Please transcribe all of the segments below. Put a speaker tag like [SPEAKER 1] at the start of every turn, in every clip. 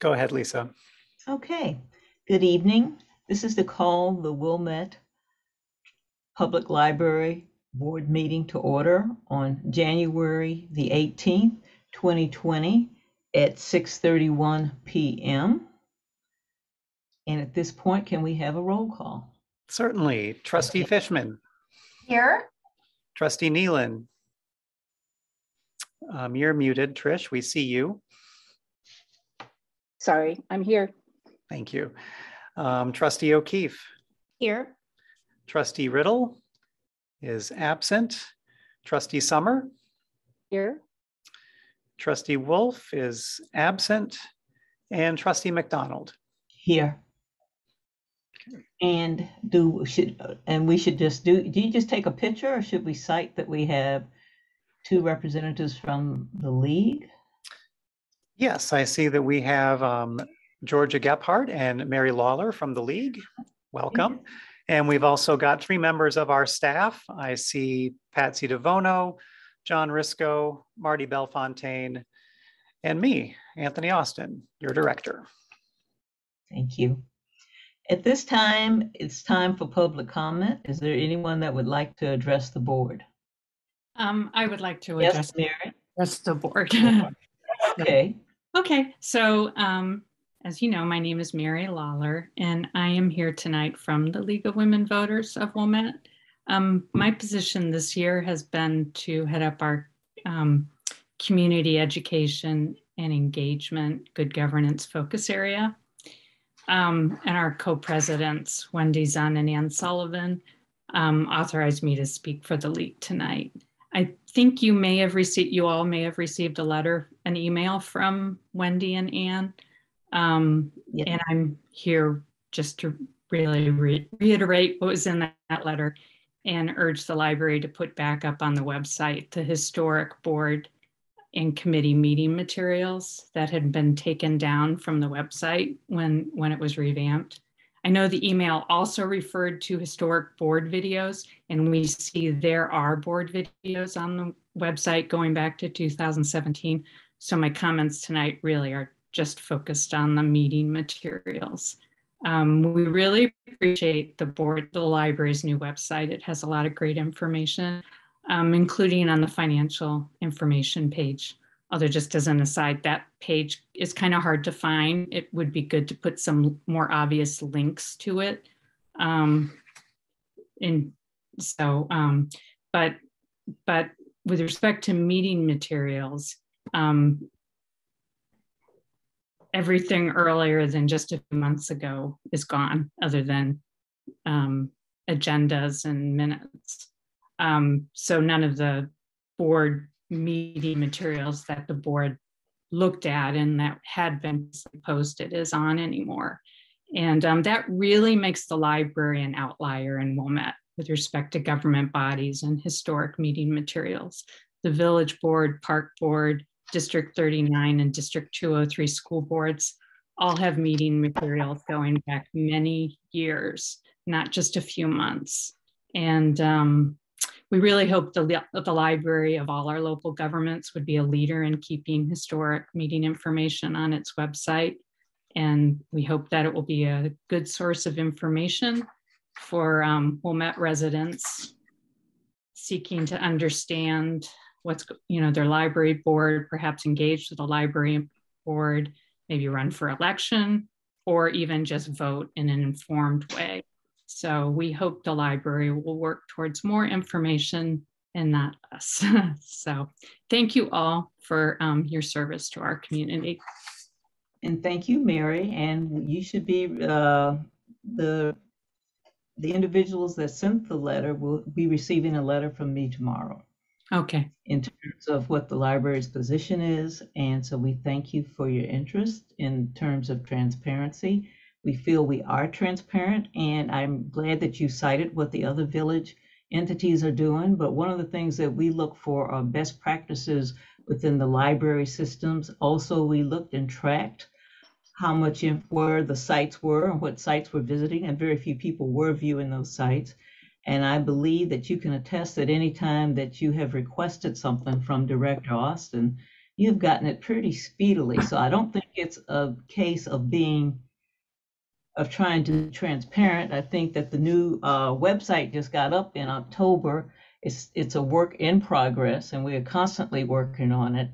[SPEAKER 1] Go ahead, Lisa.
[SPEAKER 2] Okay, good evening. This is to call the Wilmette Public Library Board meeting to order on January the 18th, 2020 at 6:31 PM. And at this point, can we have a roll call?
[SPEAKER 1] Certainly. Trustee Fishman,
[SPEAKER 3] Here.
[SPEAKER 1] trustee Nealon. Um, you're muted, Trish. We see you.
[SPEAKER 4] Sorry, I'm here.
[SPEAKER 1] Thank you. Um, trustee O'Keefe,
[SPEAKER 3] Here.
[SPEAKER 1] trustee Riddle is absent. Trustee Summer,
[SPEAKER 4] Here.
[SPEAKER 1] trustee Wolf is absent, and trustee McDonald.
[SPEAKER 2] Here. And do, should, and we should just do, do you just take a picture or should we cite that we have two representatives from the league?
[SPEAKER 1] Yes, I see that we have um, Georgia Gephardt and Mary Lawler from the league. Welcome. And we've also got three members of our staff. I see Patsy DeVono, John Risco, Marty Belfontaine, and me, Anthony Austin, your director.
[SPEAKER 2] Thank you. At this time, it's time for public comment. Is there anyone that would like to address the board?
[SPEAKER 5] Um, I would like to
[SPEAKER 2] Yes,
[SPEAKER 5] address,
[SPEAKER 2] Mary?
[SPEAKER 5] address the board.
[SPEAKER 2] Okay,
[SPEAKER 5] Okay, so um, as you know, my name is Mary Lawler, and I am here tonight from the League of Women Voters of Wilmette. Um, my position this year has been to head up our um, community education and engagement, good governance focus area. Um, and our co-presidents, Wendy Zahn and Ann Sullivan, um, authorized me to speak for the league tonight. I think you may have received, you all may have received a letter, an email from Wendy and Anne. Um,
[SPEAKER 2] Yeah.
[SPEAKER 5] and I'm here just to really re- reiterate what was in that, that letter and urge the library to put back up on the website the historic board and committee meeting materials that had been taken down from the website when, when it was revamped. I know the email also referred to historic board videos, and we see there are board videos on the website going back to 2017. So my comments tonight really are just focused on the meeting materials. Um, we really appreciate the board, the library's new website. It has a lot of great information, um, including on the financial information page. Although just as an aside, that page is kind of hard to find. It would be good to put some more obvious links to it. Um, and so, um, but, but with respect to meeting materials, um, everything earlier than just a few months ago is gone, other than um, agendas and minutes. Um, so none of the board meeting materials that the board looked at and that had been posted is on anymore. And um, that really makes the library an outlier in Wilmette with respect to government bodies and historic meeting materials. The village board, park board, District 39 and District 203 school boards all have meeting materials going back many years, not just a few months. And um, we really hope the, the library of all our local governments would be a leader in keeping historic meeting information on its website. And we hope that it will be a good source of information for um, Wilmette residents seeking to understand what's, you know, their library board, perhaps engage with the library board, maybe run for election, or even just vote in an informed way. So we hope the library will work towards more information and not less. so thank you all for um, your service to our community.
[SPEAKER 2] and thank you, Mary, and you should be, uh, the, the individuals that sent the letter will be receiving a letter from me tomorrow
[SPEAKER 5] Okay,
[SPEAKER 2] in terms of what the library's position is. And so we thank you for your interest in terms of transparency. We feel we are transparent, and I'm glad that you cited what the other village entities are doing. But one of the things that we look for are best practices within the library systems. Also, we looked and tracked how much where the sites were and what sites were visiting, and very few people were viewing those sites. And I believe that you can attest that any time that you have requested something from Director Austin, you've gotten it pretty speedily. So I don't think it's a case of being of trying to be transparent. I think that the new uh, website just got up in October. It's it's a work in progress, and we are constantly working on it.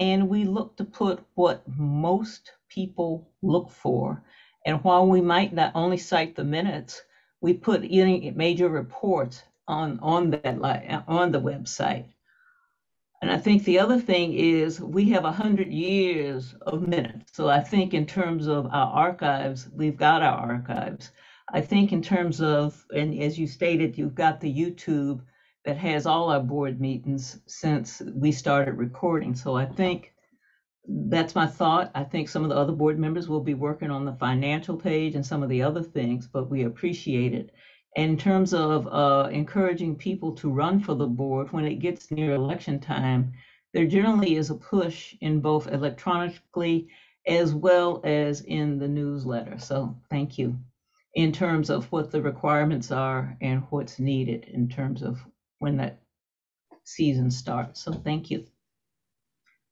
[SPEAKER 2] And we look to put what most people look for. And while we might not only cite the minutes, we put any major reports on on that on the website. And I think the other thing is we have a hundred years of minutes. So I think in terms of our archives, we've got our archives. I think in terms of, and as you stated, you've got the YouTube that has all our board meetings since we started recording. So I think that's my thought. I think some of the other board members will be working on the financial page and some of the other things, but we appreciate it. In terms of uh, encouraging people to run for the board when it gets near election time, there generally is a push in both electronically as well as in the newsletter. So thank you. In terms of what the requirements are and what's needed in terms of when that season starts. So thank you.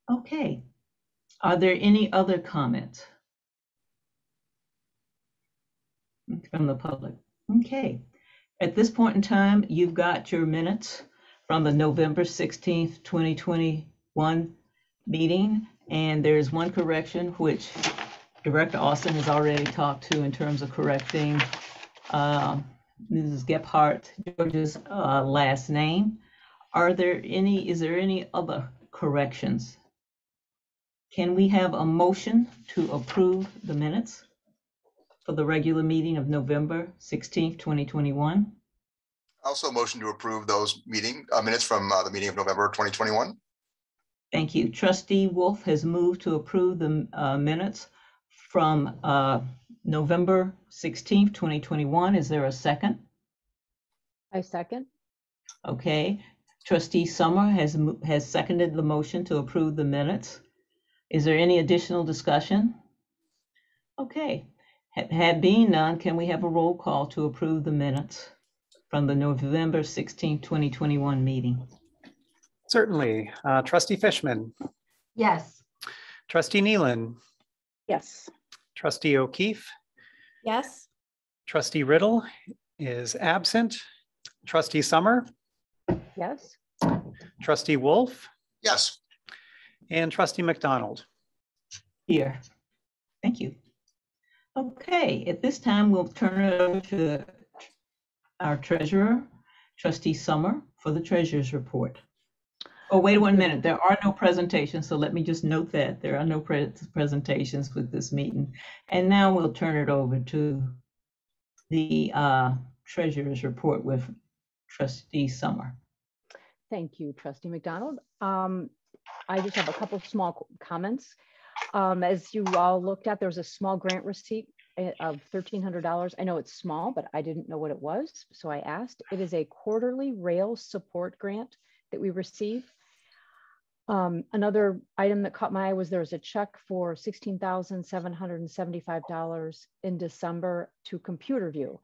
[SPEAKER 2] Okay. Are there any other comments from the public? Okay. At this point in time, you've got your minutes from the November 16th, 2021 meeting. And there's one correction which Director Austin has already talked to in terms of correcting uh, Mrs. Gephardt George's uh, last name. Are there any, is there any other corrections can we have a motion to approve the minutes for the regular meeting of November 16th, 2021?
[SPEAKER 6] Also motion to approve those meeting uh, minutes from uh, the meeting of November 2021.
[SPEAKER 2] Thank you. Trustee Wolf has moved to approve the uh, minutes from uh, November 16th, 2021. Is there a second?
[SPEAKER 4] I second.
[SPEAKER 2] Okay. Trustee Summer has has seconded the motion to approve the minutes. Is there any additional discussion? Okay, had been none, can we have a roll call to approve the minutes from the November 16, 2021 meeting?
[SPEAKER 1] Certainly. Uh, Trustee Fishman,
[SPEAKER 3] Yes.
[SPEAKER 1] Trustee Nealon,
[SPEAKER 4] Yes.
[SPEAKER 1] Trustee O'Keefe,
[SPEAKER 3] Yes.
[SPEAKER 1] Trustee Riddle is absent. Trustee Summer,
[SPEAKER 4] Yes.
[SPEAKER 1] Trustee Wolf,
[SPEAKER 6] Yes,
[SPEAKER 1] and Trustee McDonald.
[SPEAKER 2] Here. Thank you. Okay, at this time, we'll turn it over to our treasurer, Trustee Summer, for the treasurer's report. Oh, wait one minute. There are no presentations, so let me just note that there are no pre presentations with this meeting. And now we'll turn it over to the uh, treasurer's report with Trustee Summer.
[SPEAKER 4] Thank you, Trustee McDonald. Um, I just have a couple small comments. Um, as you all looked at, there was a small grant receipt eh, of $1,300. I know it's small, but I didn't know what it was. So I asked. It is a quarterly rail support grant that we receive. Um, another item that caught my eye was there was a check for $16,775 in December to Computer View.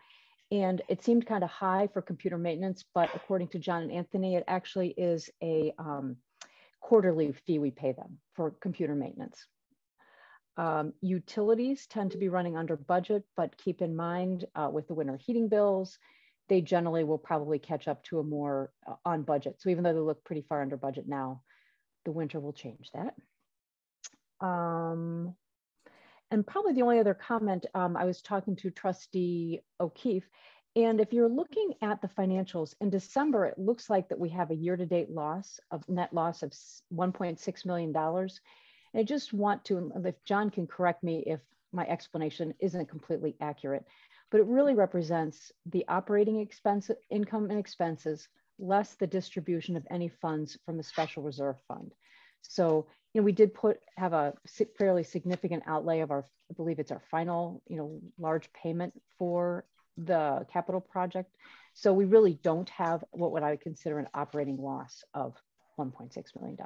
[SPEAKER 4] And it seemed kind of high for computer maintenance, but according to John and Anthony, it actually is a um, quarterly fee we pay them for computer maintenance. Um, utilities tend to be running under budget, but keep in mind uh, with the winter heating bills, they generally will probably catch up to a more uh, on budget. So even though they look pretty far under budget now, the winter will change that. Um, and probably the only other comment, um, I was talking to Trustee O'Keefe, and if you're looking at the financials in December, it looks like that we have a year-to-date loss of net loss of $1.6 million. And I just want to, if John can correct me if my explanation isn't completely accurate, but it really represents the operating expense, income and expenses, less the distribution of any funds from the special reserve fund. So, you know, we did put have a fairly significant outlay of our, I believe it's our final, you know, large payment for the capital project. So we really don't have what would I consider an operating loss of $1.6 million.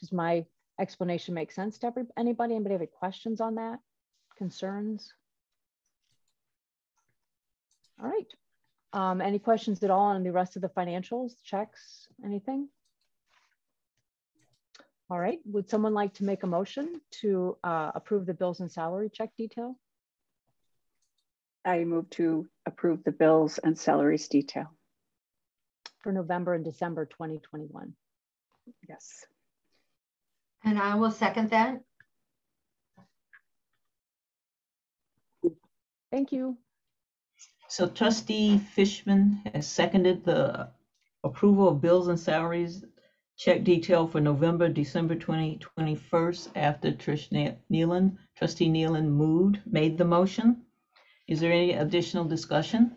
[SPEAKER 4] Does my explanation make sense to every, anybody? Anybody have any questions on that? Concerns? All right. Um, any questions at all on the rest of the financials, checks, anything? All right, would someone like to make a motion to uh, approve the bills and salary check detail?
[SPEAKER 7] I move to approve the bills and salaries detail.
[SPEAKER 4] for November and December 2021.
[SPEAKER 7] Yes.
[SPEAKER 3] And I will second that.
[SPEAKER 4] Thank you.
[SPEAKER 2] So trustee Fishman has seconded the approval of bills and salaries check detail for November, December 2021 after Trish Ne- Nealon, trustee Nealon moved, made the motion. Is there any additional discussion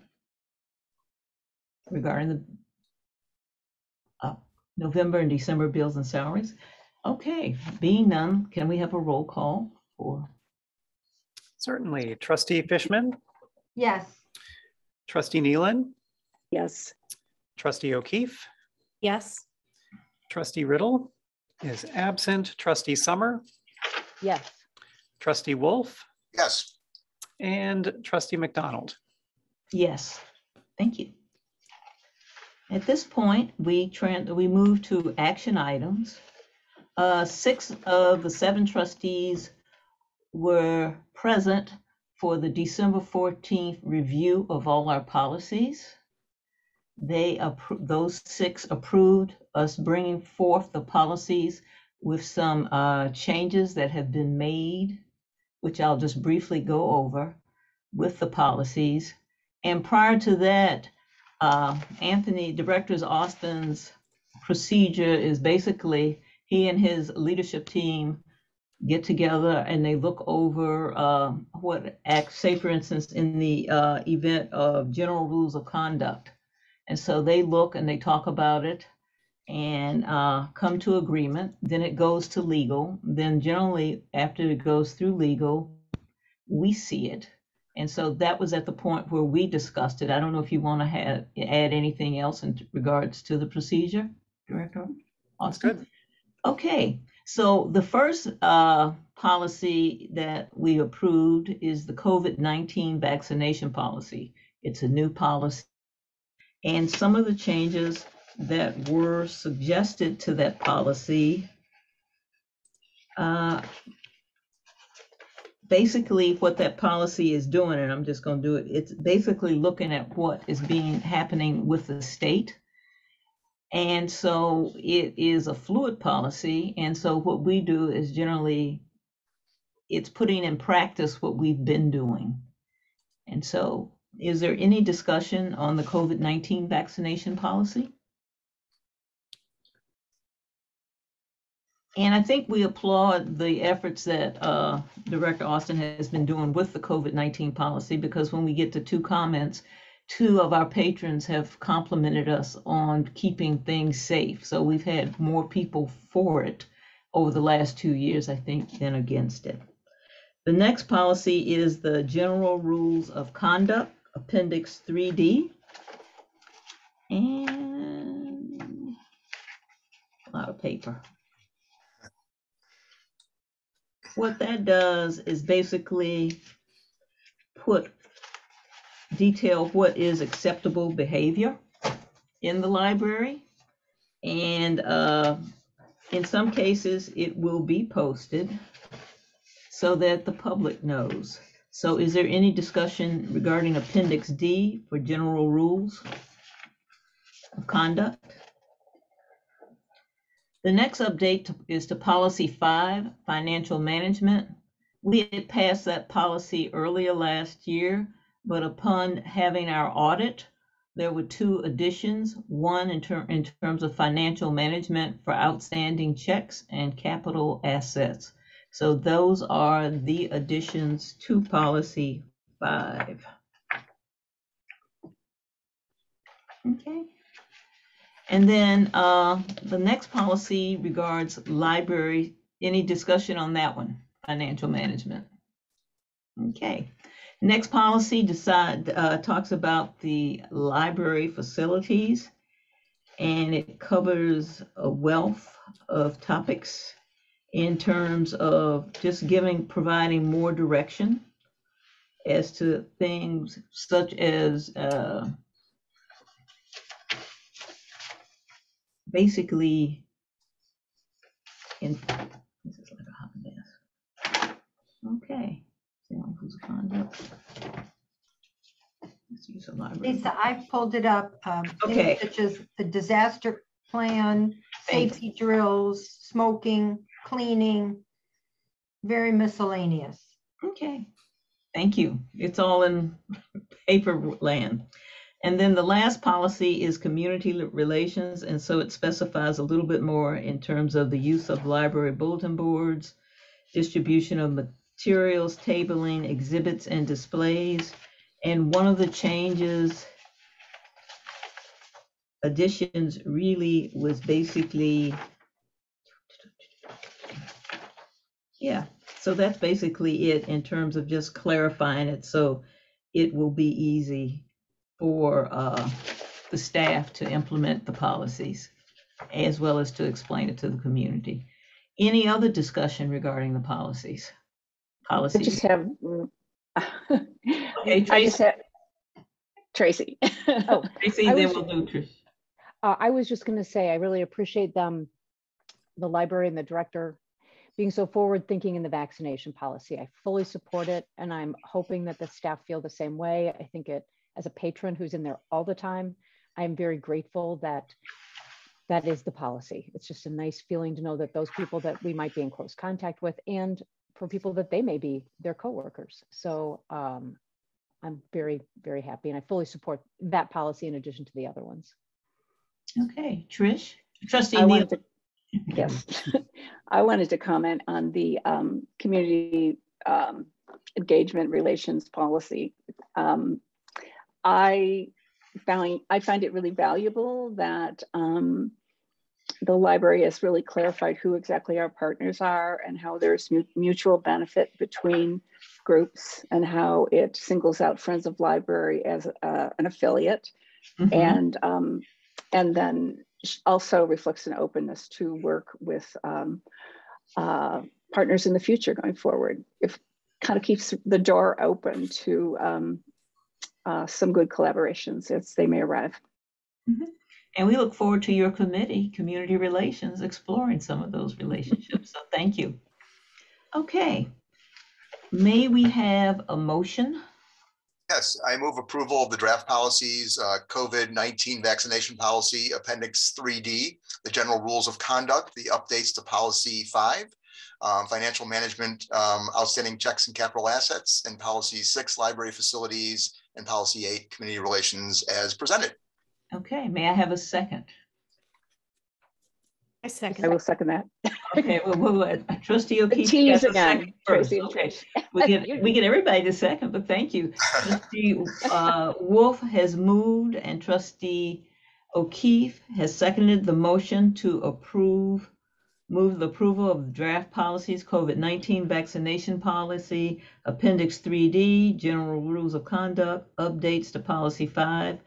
[SPEAKER 2] regarding the uh, November and December bills and salaries? Okay, being none, can we have a roll call for
[SPEAKER 1] Certainly. Trustee Fishman,
[SPEAKER 3] Yes.
[SPEAKER 1] trustee Nealon,
[SPEAKER 7] Yes.
[SPEAKER 1] trustee O'Keefe,
[SPEAKER 3] Yes.
[SPEAKER 1] trustee Riddle is absent, trustee Summer,
[SPEAKER 4] Yes,
[SPEAKER 1] trustee Wolf,
[SPEAKER 6] Yes,
[SPEAKER 1] and trustee McDonald.
[SPEAKER 2] Yes, thank you. At this point, we we move to action items. Uh, six of the seven trustees were present for the December fourteenth review of all our policies. They those six approved us bringing forth the policies with some, uh, changes that have been made, which I'll just briefly go over with the policies. And prior to that, uh, Anthony, Director Austin's procedure is basically he and his leadership team get together and they look over uh, what acts, say for instance, in the uh, event of general rules of conduct. And so they look and they talk about it and uh, come to agreement. Then it goes to legal. Then generally, after it goes through legal, we see it. And so that was at the point where we discussed it. I don't know if you want to have, add anything else in regards to the procedure, Director
[SPEAKER 1] That's
[SPEAKER 2] Austin?
[SPEAKER 1] good.
[SPEAKER 2] Okay, so the first uh, policy that we approved is the COVID-19 vaccination policy. It's a new policy. And some of the changes that were suggested to that policy uh, basically what that policy is doing, and I'm just going to do it, it's basically looking at what is being happening with the state. And so it is a fluid policy. And so what we do is generally it's putting in practice what we've been doing. And so is there any discussion on the COVID-19 vaccination policy? And I think we applaud the efforts that uh, Director Austin has been doing with the COVID-19 policy because when we get to two comments, two of our patrons have complimented us on keeping things safe. So we've had more people for it over the last two years, I think, than against it. The next policy is the General Rules of Conduct, Appendix 3D. And a lot of paper. What that does is basically put detail what is acceptable behavior in the library. And uh, in some cases, it will be posted so that the public knows. So is there any discussion regarding Appendix D for general rules of conduct? The next update is to Policy 5, Financial Management. We had passed that policy earlier last year, but upon having our audit, there were two additions. One in, ter- in terms of financial management for outstanding checks and capital assets. So those are the additions to Policy 5. Okay. And then uh, the next policy regards library. Any discussion on that one? Financial management. Okay. Next policy decide, uh, talks about the library facilities. And it covers a wealth of topics in terms of just giving, providing more direction as to things such as uh, basically in this is like a hot mess. Okay. Rules conduct. Let's use a library.
[SPEAKER 3] Lisa, I pulled it up. um,
[SPEAKER 2] Okay.
[SPEAKER 3] Such as the disaster plan, safety drills, smoking, cleaning, very miscellaneous.
[SPEAKER 2] Okay. Thank you. It's all in paper land. And then the last policy is community relations, and so it specifies a little bit more in terms of the use of library bulletin boards, distribution of materials, tabling, exhibits, and displays. And one of the changes, additions really was basically Yeah, so that's basically it in terms of just clarifying it, so it will be easy for uh, the staff to implement the policies as well as to explain it to the community. Any other discussion regarding the policies? Policies.
[SPEAKER 7] I just have.
[SPEAKER 2] Okay,
[SPEAKER 7] I just have. Tracy.
[SPEAKER 4] Oh,
[SPEAKER 2] Tracy,
[SPEAKER 4] I
[SPEAKER 2] then
[SPEAKER 4] was-
[SPEAKER 2] we'll do Trish.
[SPEAKER 4] Uh, I was just going to say, I really appreciate them, the library and the director being so forward thinking in the vaccination policy. I fully support it and I'm hoping that the staff feel the same way. I think it, as a patron who's in there all the time, I'm very grateful that that is the policy. It's just a nice feeling to know that those people that we might be in close contact with and for people that they may be their coworkers. So um, I'm very, very happy and I fully support that policy in addition to the other ones.
[SPEAKER 2] Okay, Trish? Trustee
[SPEAKER 7] I
[SPEAKER 2] Neal?
[SPEAKER 7] to, yes, I wanted to comment on the um, community um, engagement relations policy. Um, I found, I find it really valuable that um, the library has really clarified who exactly our partners are and how there's mu- mutual benefit between groups and how it singles out Friends of Library as uh, an affiliate
[SPEAKER 2] Mhm.
[SPEAKER 7] and um, and then also reflects an openness to work with um, uh, partners in the future going forward. If kind of keeps the door open to um, uh, some good collaborations as they may arrive.
[SPEAKER 2] And we look forward to your committee, Community Relations, exploring some of those relationships. So thank you. Okay. May we have a motion?
[SPEAKER 6] Yes, I move approval of the draft policies, uh, COVID-19 vaccination policy, Appendix 3D, the general rules of conduct, the updates to policy five, um, financial management, um, outstanding checks and capital assets, and policy six, library facilities, and policy eight, community relations as presented.
[SPEAKER 2] Okay, may I have a second?
[SPEAKER 3] I second.
[SPEAKER 7] I will second that.
[SPEAKER 2] Okay, well, well, uh, trustee
[SPEAKER 7] The
[SPEAKER 2] O'Keefe.
[SPEAKER 7] tease
[SPEAKER 2] got the
[SPEAKER 7] again,
[SPEAKER 2] second first.
[SPEAKER 7] Tracy
[SPEAKER 2] Okay,
[SPEAKER 7] Trish.
[SPEAKER 2] we get, we get everybody to second, but thank you. Trustee uh, Wolf has moved and trustee O'Keefe has seconded the motion to approve, move the approval of draft policies, COVID-19 vaccination policy, Appendix 3D, general rules of conduct, updates to policy five,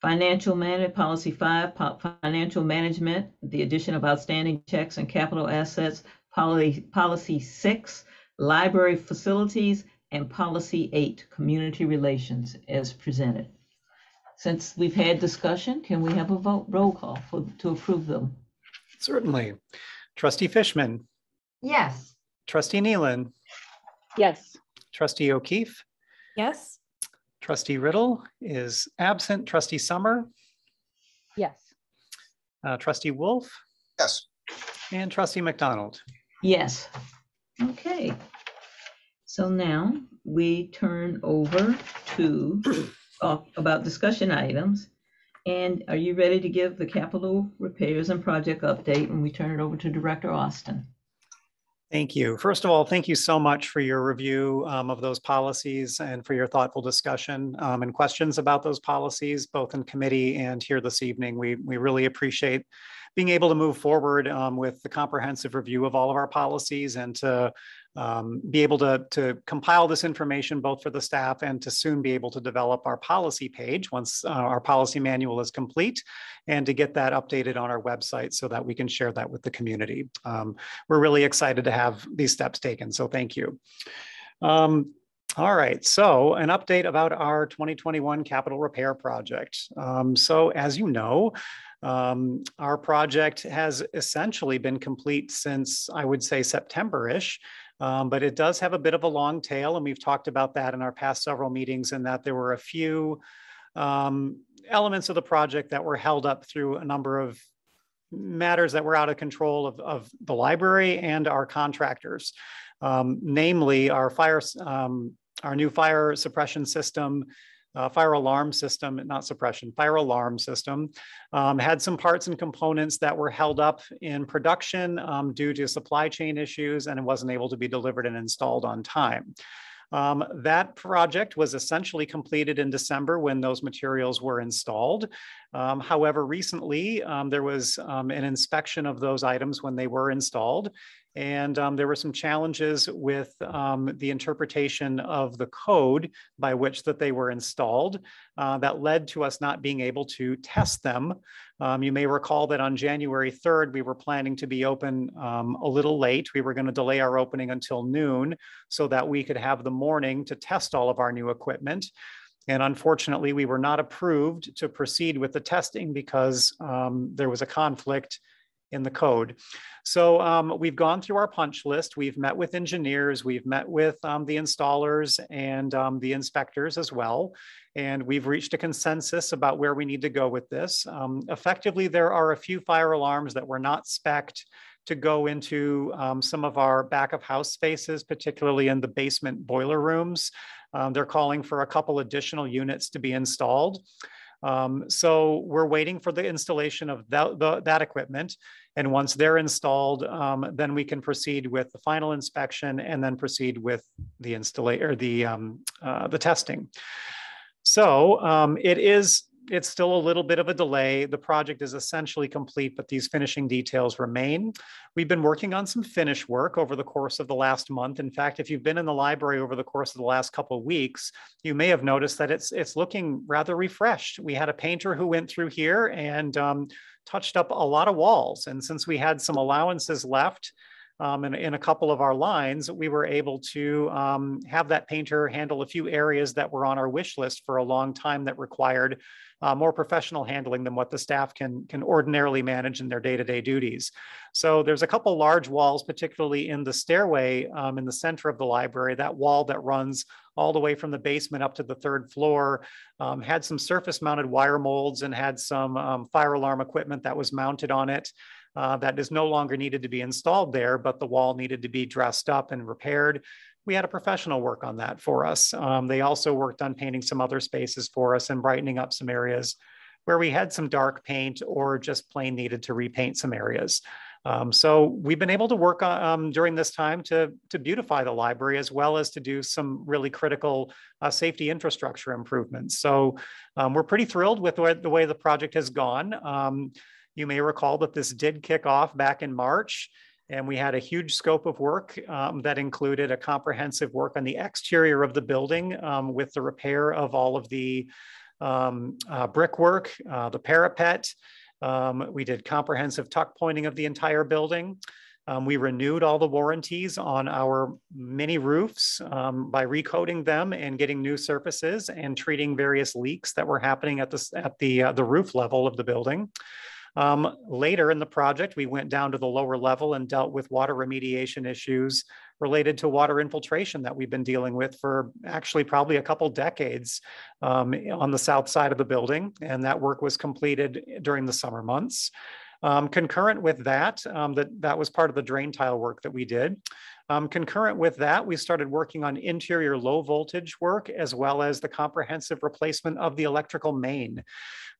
[SPEAKER 2] financial management, policy five, po- financial management, the addition of outstanding checks and capital assets, policy, policy six, library facilities, and policy eight, community relations as presented. Since we've had discussion, can we have a vote, roll call for, to approve them?
[SPEAKER 1] Certainly. Trustee Fishman,
[SPEAKER 3] Yes.
[SPEAKER 1] trustee Nealon,
[SPEAKER 7] Yes,
[SPEAKER 1] trustee O'Keefe,
[SPEAKER 3] Yes.
[SPEAKER 1] trustee Riddle is absent, trustee Summer,
[SPEAKER 4] Yes.
[SPEAKER 1] uh, trustee Wolf,
[SPEAKER 6] Yes,
[SPEAKER 1] and trustee McDonald.
[SPEAKER 2] Yes. Okay. So now we turn over to talk about discussion items. And are you ready to give the capital repairs and project update when we turn it over to Director Austin?
[SPEAKER 1] Thank you. First of all, thank you so much for your review um, of those policies and for your thoughtful discussion um, and questions about those policies, both in committee and here this evening. We, we really appreciate being able to move forward um, with the comprehensive review of all of our policies and to um, be able to, to compile this information both for the staff and to soon be able to develop our policy page once uh, our policy manual is complete and to get that updated on our website so that we can share that with the community. Um, we're really excited to have these steps taken. So thank you. Um, all right, so an update about our 2021 capital repair project. Um, so as you know, um, our project has essentially been complete since I would say September-ish, um, but it does have a bit of a long tail and we've talked about that in our past several meetings and that there were a few um, elements of the project that were held up through a number of matters that were out of control of, of the library and our contractors, um, namely our fire, um, our new fire suppression system, uh, fire alarm system, not suppression, fire alarm system, um, had some parts and components that were held up in production um, due to supply chain issues and it wasn't able to be delivered and installed on time. Um, that project was essentially completed in December when those materials were installed. Um, however, recently um, there was um, an inspection of those items when they were installed. And um, there were some challenges with um, the interpretation of the code by which that they were installed uh, that led to us not being able to test them. Um, you may recall that on January 3rd, we were planning to be open um, a little late. We were going to delay our opening until noon so that we could have the morning to test all of our new equipment. And unfortunately, we were not approved to proceed with the testing because um, there was a conflict in the code. So um, we've gone through our punch list. We've met with engineers, we've met with um, the installers and um, the inspectors as well. And we've reached a consensus about where we need to go with this. Um, effectively, there are a few fire alarms that were not specced to go into um, some of our back of house spaces, particularly in the basement boiler rooms. Um, they're calling for a couple additional units to be installed. Um, so we're waiting for the installation of that, the, that equipment. And once they're installed, um, then we can proceed with the final inspection and then proceed with the installation or the, um, uh, the testing. So um, it is it's still a little bit of a delay. The project is essentially complete, but these finishing details remain. We've been working on some finish work over the course of the last month. In fact, if you've been in the library over the course of the last couple of weeks, you may have noticed that it's it's looking rather refreshed. We had a painter who went through here and um, touched up a lot of walls. And since we had some allowances left, um, in, in, a couple of our lines, we were able to um, have that painter handle a few areas that were on our wish list for a long time that required uh, more professional handling than what the staff can, can ordinarily manage in their day-to-day duties. So there's a couple large walls, particularly in the stairway um, in the center of the library, that wall that runs all the way from the basement up to the third floor, um, had some surface mounted wire molds and had some um, fire alarm equipment that was mounted on it. Uh, that is no longer needed to be installed there, but the wall needed to be dressed up and repaired we had a professional work on that for us. Um, they also worked on painting some other spaces for us and brightening up some areas where we had some dark paint or just plain needed to repaint some areas. Um, so we've been able to work on, um, during this time to, to beautify the library as well as to do some really critical uh, safety infrastructure improvements. So um, we're pretty thrilled with the way, the way the project has gone. Um, you may recall that this did kick off back in March. And we had a huge scope of work um, that included a comprehensive work on the exterior of the building um, with the repair of all of the um, uh, brickwork, uh, the parapet. Um, we did comprehensive tuck pointing of the entire building. Um, we renewed all the warranties on our many roofs um, by recoating them and getting new surfaces and treating various leaks that were happening at the, at the, uh, the roof level of the building. Um, later in the project, we went down to the lower level and dealt with water remediation issues related to water infiltration that we've been dealing with for actually probably a couple decades um, on the south side of the building. And that work was completed during the summer months. Um, concurrent with that, um, that, that was part of the drain tile work that we did. Um, concurrent with that, we started working on interior low voltage work as well as the comprehensive replacement of the electrical main.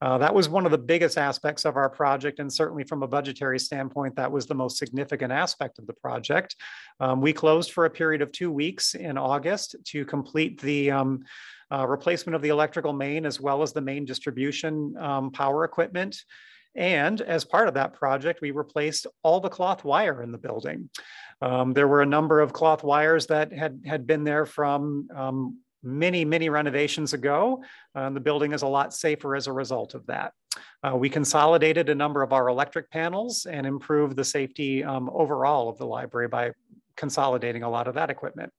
[SPEAKER 1] Uh, that was one of the biggest aspects of our project, and certainly from a budgetary standpoint, that was the most significant aspect of the project. Um, we closed for a period of two weeks in August to complete the um, uh, replacement of the electrical main as well as the main distribution um, power equipment. And as part of that project, we replaced all the cloth wire in the building. Um, there were a number of cloth wires that had, had been there from um, many, many renovations ago. Uh, the building is a lot safer as a result of that. Uh, we consolidated a number of our electric panels and improved the safety um, overall of the library by consolidating a lot of that equipment.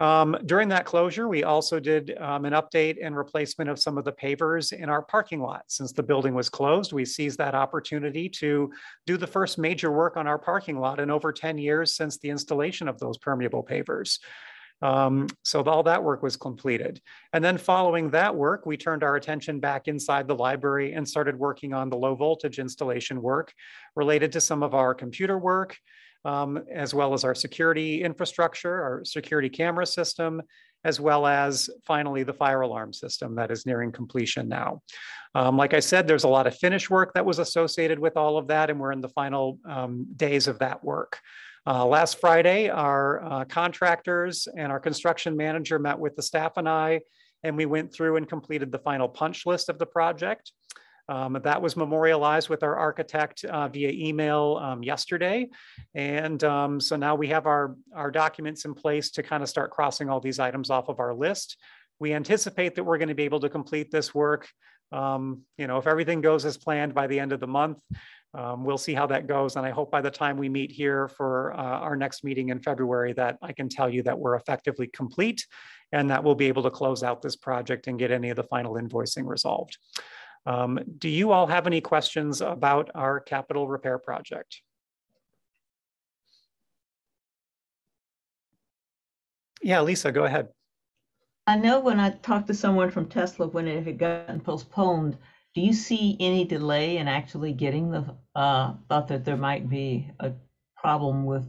[SPEAKER 1] Um, during that closure, we also did um, an update and replacement of some of the pavers in our parking lot. Since the building was closed, we seized that opportunity to do the first major work on our parking lot in over 10 years since the installation of those permeable pavers. Um, so all that work was completed. And then following that work, we turned our attention back inside the library and started working on the low voltage installation work related to some of our computer work, um, as well as our security infrastructure, our security camera system, as well as finally the fire alarm system that is nearing completion now. Um, like I said, there's a lot of finish work that was associated with all of that, and we're in the final um, days of that work. Uh, last Friday, our uh, contractors and our construction manager met with the staff and I, and we went through and completed the final punch list of the project. Um, that was memorialized with our architect uh, via email um, yesterday. And um, so now we have our, our documents in place to kind of start crossing all these items off of our list. We anticipate that we're going to be able to complete this work. Um, you know, if everything goes as planned by the end of the month, um, we'll see how that goes. And I hope by the time we meet here for uh, our next meeting in February that I can tell you that we're effectively complete and that we'll be able to close out this project and get any of the final invoicing resolved. Um, do you all have any questions about our capital repair project? Yeah, Lisa, go ahead.
[SPEAKER 2] I know when I talked to someone from Tesla when it had gotten postponed, do you see any delay in actually getting the, uh, thought that there might be a problem with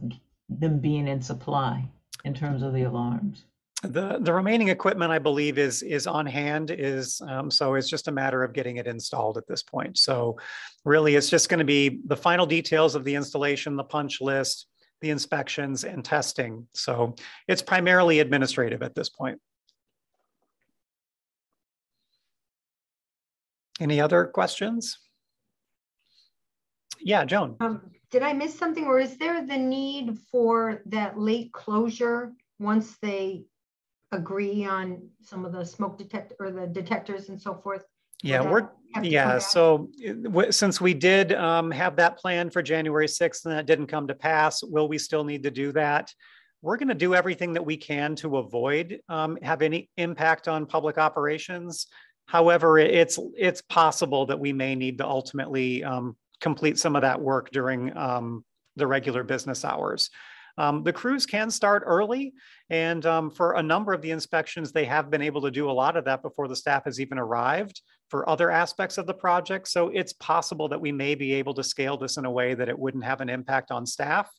[SPEAKER 2] them being in supply in terms of the alarms?
[SPEAKER 1] The, the remaining equipment, I believe, is is on hand. Is um, so it's just a matter of getting it installed at this point. So, really, it's just going to be the final details of the installation, the punch list, the inspections, and testing. So, it's primarily administrative at this point. Any other questions? Yeah, Joan.
[SPEAKER 3] Um, did I miss something, or is there the need for that late closure once they agree on some of the smoke detect or the detectors and so forth?
[SPEAKER 1] Yeah, we're yeah. So since we did um, have that plan for January 6th and that didn't come to pass, will we still need to do that? We're going to do everything that we can to avoid um, have any impact on public operations. However, it's it's possible that we may need to ultimately um, complete some of that work during um, the regular business hours. Um, the crews can start early, and um, for a number of the inspections, they have been able to do a lot of that before the staff has even arrived for other aspects of the project. So it's possible that we may be able to scale this in a way that it wouldn't have an impact on staff.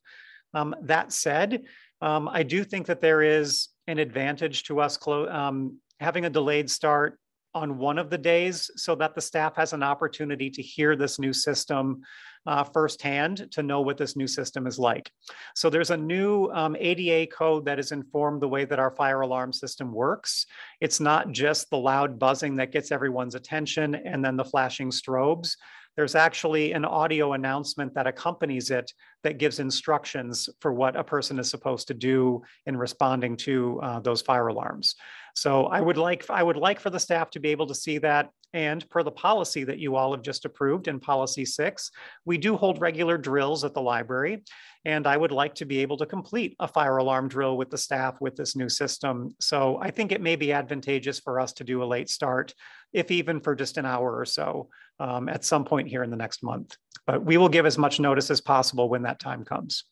[SPEAKER 1] Um, that said, um, I do think that there is an advantage to us um, having a delayed start on one of the days so that the staff has an opportunity to hear this new system uh, firsthand to know what this new system is like. So there's a new um, ADA code that has informed the way that our fire alarm system works. It's not just the loud buzzing that gets everyone's attention and then the flashing strobes. There's actually an audio announcement that accompanies it that gives instructions for what a person is supposed to do in responding to uh, those fire alarms. So I would like I would like for the staff to be able to see that. And per the policy that you all have just approved in policy six, we do hold regular drills at the library. And I would like to be able to complete a fire alarm drill with the staff with this new system. So I think it may be advantageous for us to do a late start, if even for just an hour or so um, at some point here in the next month. But we will give as much notice as possible when that time comes.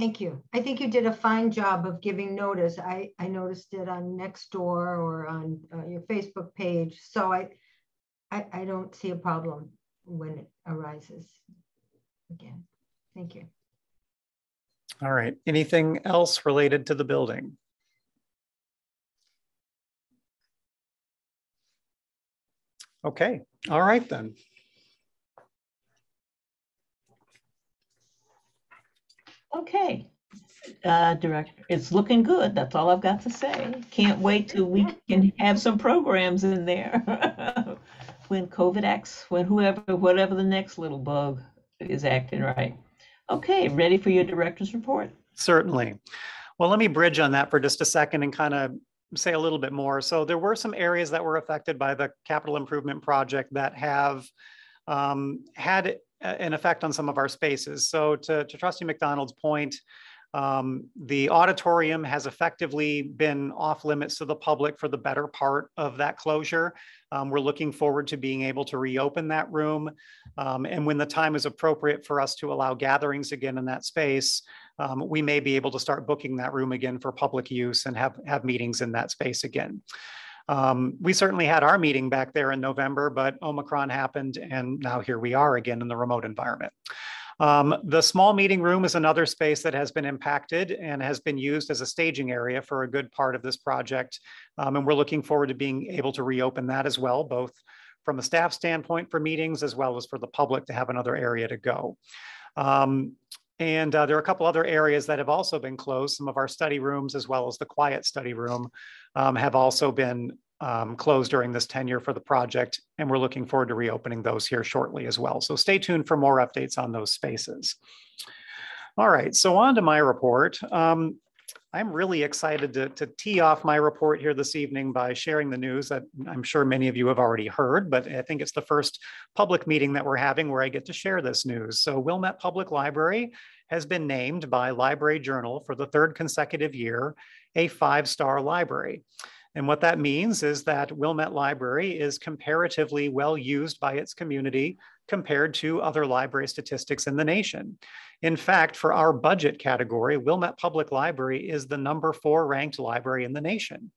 [SPEAKER 3] Thank you. I think you did a fine job of giving notice. I, I noticed it on Nextdoor or on uh, your Facebook page. So I, I, I don't see a problem when it arises again. Thank you.
[SPEAKER 1] All right. Anything else related to the building? Okay. All right then.
[SPEAKER 2] Okay, uh, director, it's looking good. That's all I've got to say. Can't wait till we can have some programs in there. when COVID acts, when whoever, whatever the next little bug is acting right. Okay, ready for your director's report?
[SPEAKER 1] Certainly. Well, let me bridge on that for just a second and kind of say a little bit more. So there were some areas that were affected by the capital improvement project that have um, had an effect on some of our spaces. So to, to Trustee McDonald's point, um, the auditorium has effectively been off limits to the public for the better part of that closure. Um, we're looking forward to being able to reopen that room. Um, and when the time is appropriate for us to allow gatherings again in that space, um, we may be able to start booking that room again for public use and have, have meetings in that space again. Um, we certainly had our meeting back there in November, but Omicron happened and now here we are again in the remote environment. Um, the small meeting room is another space that has been impacted and has been used as a staging area for a good part of this project. Um, and we're looking forward to being able to reopen that as well, both from a staff standpoint for meetings as well as for the public to have another area to go. Um, and uh, there are a couple other areas that have also been closed. Some of our study rooms, as well as the quiet study room, um, have also been um, closed during this tenure for the project. And we're looking forward to reopening those here shortly as well. So stay tuned for more updates on those spaces. All right, so on to my report. Um, I'm really excited to, to tee off my report here this evening by sharing the news that I'm sure many of you have already heard, but I think it's the first public meeting that we're having where I get to share this news. So Wilmette Public Library has been named by Library Journal for the third consecutive year a five-star library. And what that means is that Wilmette Library is comparatively well used by its community compared to other library statistics in the nation. In fact, for our budget category, Wilmette Public Library is the number four ranked library in the nation.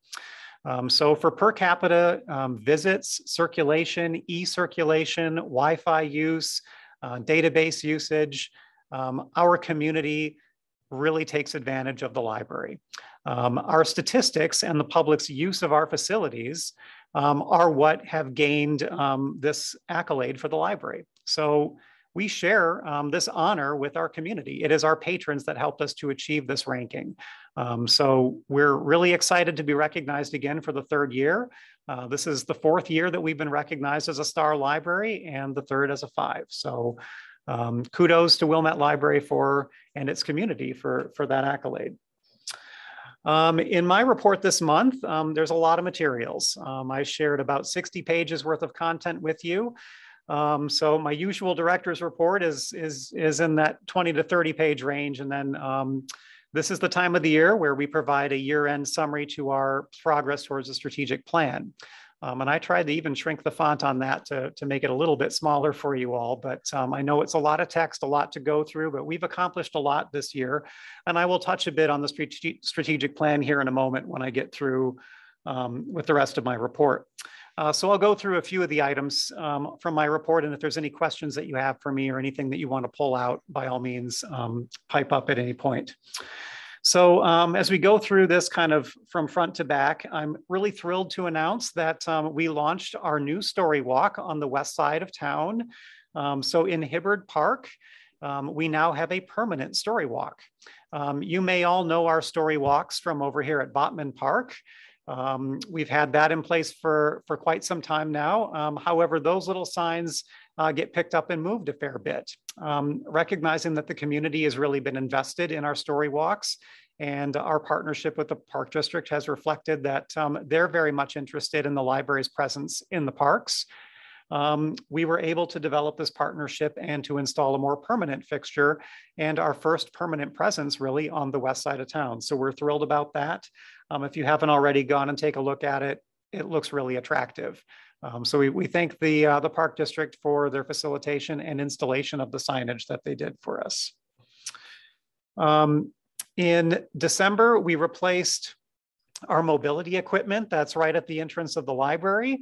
[SPEAKER 1] Um, so for per capita um, visits, circulation, e-circulation, Wi-Fi use, uh, database usage, um, our community really takes advantage of the library. Um, our statistics and the public's use of our facilities um, are what have gained um, this accolade for the library. So we share um, this honor with our community. It is our patrons that helped us to achieve this ranking. Um, so we're really excited to be recognized again for the third year. Uh, this is the fourth year that we've been recognized as a star library and the third as a five. So um, kudos to Wilmette Library for and its community for, for that accolade. Um, in my report this month, um, there's a lot of materials. Um, I shared about 60 pages worth of content with you. Um, so my usual director's report is, is, is in that 20 to 30 page range. And then um, this is the time of the year where we provide a year-end summary to our progress towards a strategic plan. Um, and I tried to even shrink the font on that to, to make it a little bit smaller for you all. But um, I know it's a lot of text, a lot to go through, but we've accomplished a lot this year. And I will touch a bit on the strategic, strategic plan here in a moment when I get through um, with the rest of my report. Uh, so I'll go through a few of the items um, from my report, and if there's any questions that you have for me or anything that you want to pull out, by all means, um, pipe up at any point. So um, as we go through this kind of from front to back, I'm really thrilled to announce that um, we launched our new story walk on the west side of town. Um, so in Hibbard Park, um, we now have a permanent story walk. you may all know our story walks from over here at Botman Park. Um, we've had that in place for, for quite some time now. Um, however, those little signs uh, get picked up and moved a fair bit. Um, recognizing that the community has really been invested in our story walks and our partnership with the Park District has reflected that um, they're very much interested in the library's presence in the parks. Um, we were able to develop this partnership and to install a more permanent fixture and our first permanent presence really on the west side of town. So we're thrilled about that. Um, if you haven't already gone and take a look at it, it looks really attractive. Um, so we, we thank the, uh, the Park District for their facilitation and installation of the signage that they did for us. Um, in December, we replaced our mobility equipment that's right at the entrance of the library.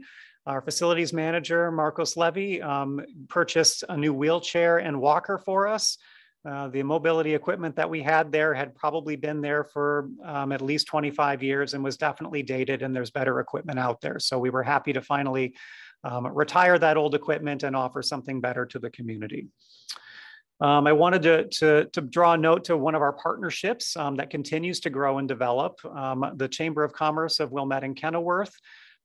[SPEAKER 1] Our facilities manager, Marcos Levy, um, purchased a new wheelchair and walker for us. Uh, the mobility equipment that we had there had probably been there for um, at least 25 years and was definitely dated and there's better equipment out there. So we were happy to finally um, retire that old equipment and offer something better to the community. Um, I wanted to, to, to, draw a note to one of our partnerships um, that continues to grow and develop. Um, the Chamber of Commerce of Wilmette and Kenilworth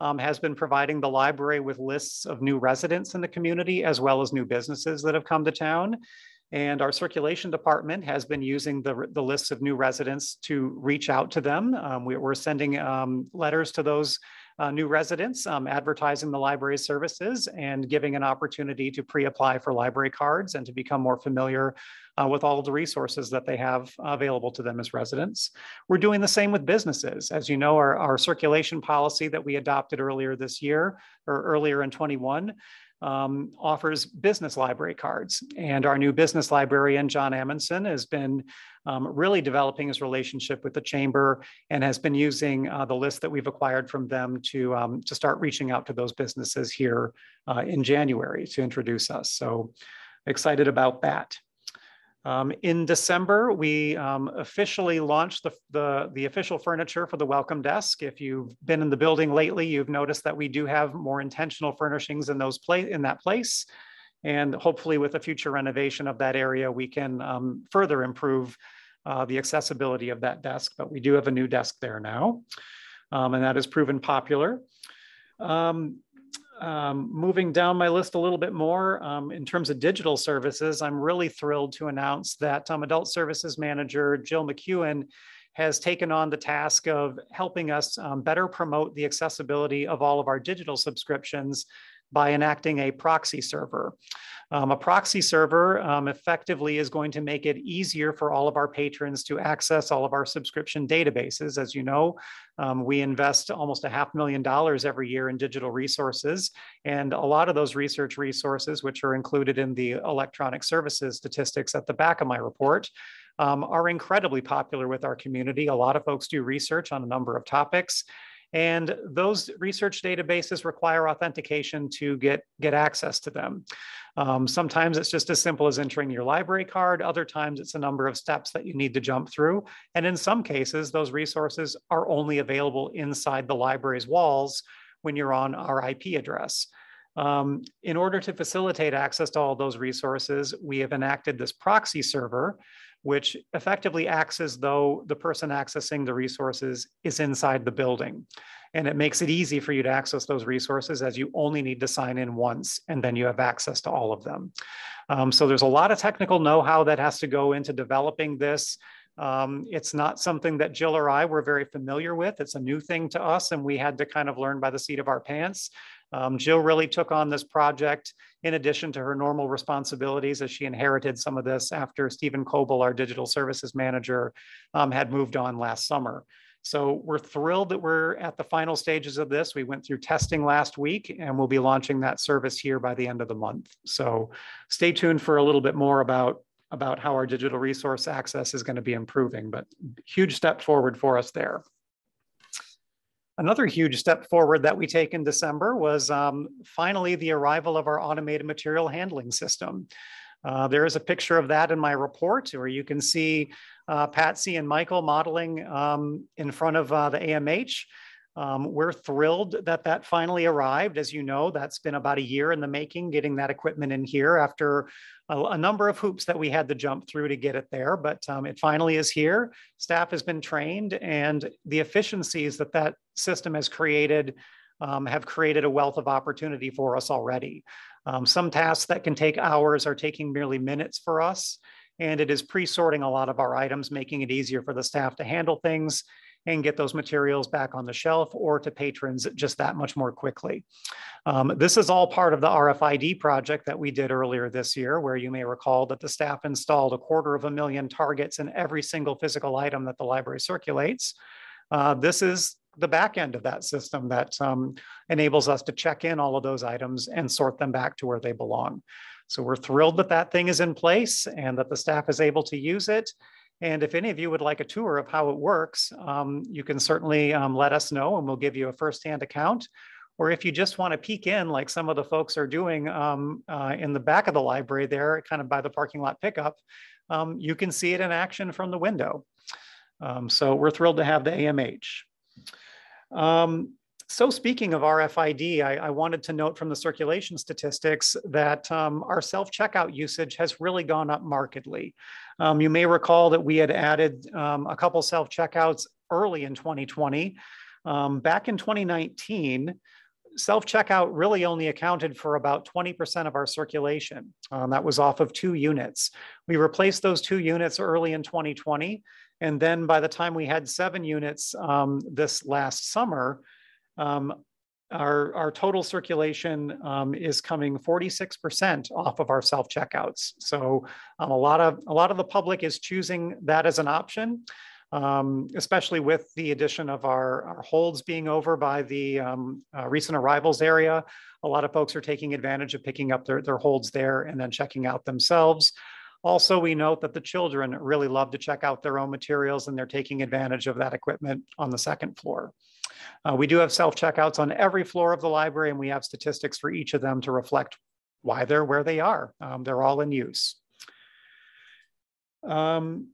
[SPEAKER 1] um, has been providing the library with lists of new residents in the community as well as new businesses that have come to town. And our circulation department has been using the, the lists of new residents to reach out to them. Um, we, are sending um, letters to those uh, new residents, um, advertising the library services and giving an opportunity to pre-apply for library cards and to become more familiar uh, with all of the resources that they have available to them as residents. We're doing the same with businesses. As you know, our, our circulation policy that we adopted earlier this year or earlier in 21 um, offers business library cards. And our new business librarian, John Amundsen, has been um, really developing his relationship with the chamber and has been using uh, the list that we've acquired from them to, um, to start reaching out to those businesses here uh, in January to introduce us. So excited about that. Um, in December, we um, officially launched the, the, the, official furniture for the welcome desk. If you've been in the building lately, you've noticed that we do have more intentional furnishings in those place in that place. And hopefully with a future renovation of that area, we can um, further improve uh, the accessibility of that desk, but we do have a new desk there now. Um, and that has proven popular. Um, um, moving down my list a little bit more um, in terms of digital services, I'm really thrilled to announce that um, Adult Services Manager Jill McEwen has taken on the task of helping us um, better promote the accessibility of all of our digital subscriptions by enacting a proxy server. Um, a proxy server um, effectively is going to make it easier for all of our patrons to access all of our subscription databases. As you know, um, we invest almost a half million dollars every year in digital resources. And a lot of those research resources, which are included in the electronic services statistics at the back of my report, um, are incredibly popular with our community. A lot of folks do research on a number of topics. And those research databases require authentication to get, get access to them. Um, sometimes it's just as simple as entering your library card. Other times it's a number of steps that you need to jump through. And in some cases, those resources are only available inside the library's walls when you're on our IP address. Um, in order to facilitate access to all those resources, we have enacted this proxy server, which effectively acts as though the person accessing the resources is inside the building. And it makes it easy for you to access those resources as you only need to sign in once and then you have access to all of them. Um, so there's a lot of technical know-how that has to go into developing this. Um, it's not something that Jill or I were very familiar with. It's a new thing to us and we had to kind of learn by the seat of our pants. Um, Jill really took on this project in addition to her normal responsibilities as she inherited some of this after Stephen Coble, our digital services manager, um, had moved on last summer. So we're thrilled that we're at the final stages of this. We went through testing last week and we'll be launching that service here by the end of the month. So stay tuned for a little bit more about, about how our digital resource access is going to be improving, but huge step forward for us there. Another huge step forward that we take in December was um, finally the arrival of our automated material handling system. Uh, there is a picture of that in my report where you can see uh, Patsy and Michael modeling um, in front of uh, the AMH. Um, we're thrilled that that finally arrived. As you know, that's been about a year in the making, getting that equipment in here after a, a number of hoops that we had to jump through to get it there, but um, it finally is here. Staff has been trained and the efficiencies that that system has created um, have created a wealth of opportunity for us already. Um, some tasks that can take hours are taking merely minutes for us, and it is pre-sorting a lot of our items, making it easier for the staff to handle things and get those materials back on the shelf or to patrons just that much more quickly. Um, this is all part of the RFID project that we did earlier this year, where you may recall that the staff installed a quarter of a million targets in every single physical item that the library circulates. Uh, this is the back end of that system that um, enables us to check in all of those items and sort them back to where they belong. So we're thrilled that that thing is in place and that the staff is able to use it. And if any of you would like a tour of how it works, um, you can certainly um, let us know and we'll give you a firsthand account. Or if you just want to peek in, like some of the folks are doing um, uh, in the back of the library there, kind of by the parking lot pickup, um, you can see it in action from the window. Um, so we're thrilled to have the AMH. So speaking of RFID, I, I, wanted to note from the circulation statistics that um, our self-checkout usage has really gone up markedly. Um, you may recall that we had added um, a couple self-checkouts early in 2020. Um, back in 2019, self-checkout really only accounted for about 20% of our circulation. Um, that was off of two units. We replaced those two units early in 2020. And then by the time we had seven units um, this last summer, um, our, our total circulation um, is coming 46% off of our self-checkouts. So um, a, lot of, a lot of the public is choosing that as an option. um, especially with the addition of our, our holds being over by the um, uh, recent arrivals area. A lot of folks are taking advantage of picking up their, their holds there and then checking out themselves. Also, we note that the children really love to check out their own materials and they're taking advantage of that equipment on the second floor. Uh, we do have self-checkouts on every floor of the library and we have statistics for each of them to reflect why they're where they are. Um, they're all in use. Um,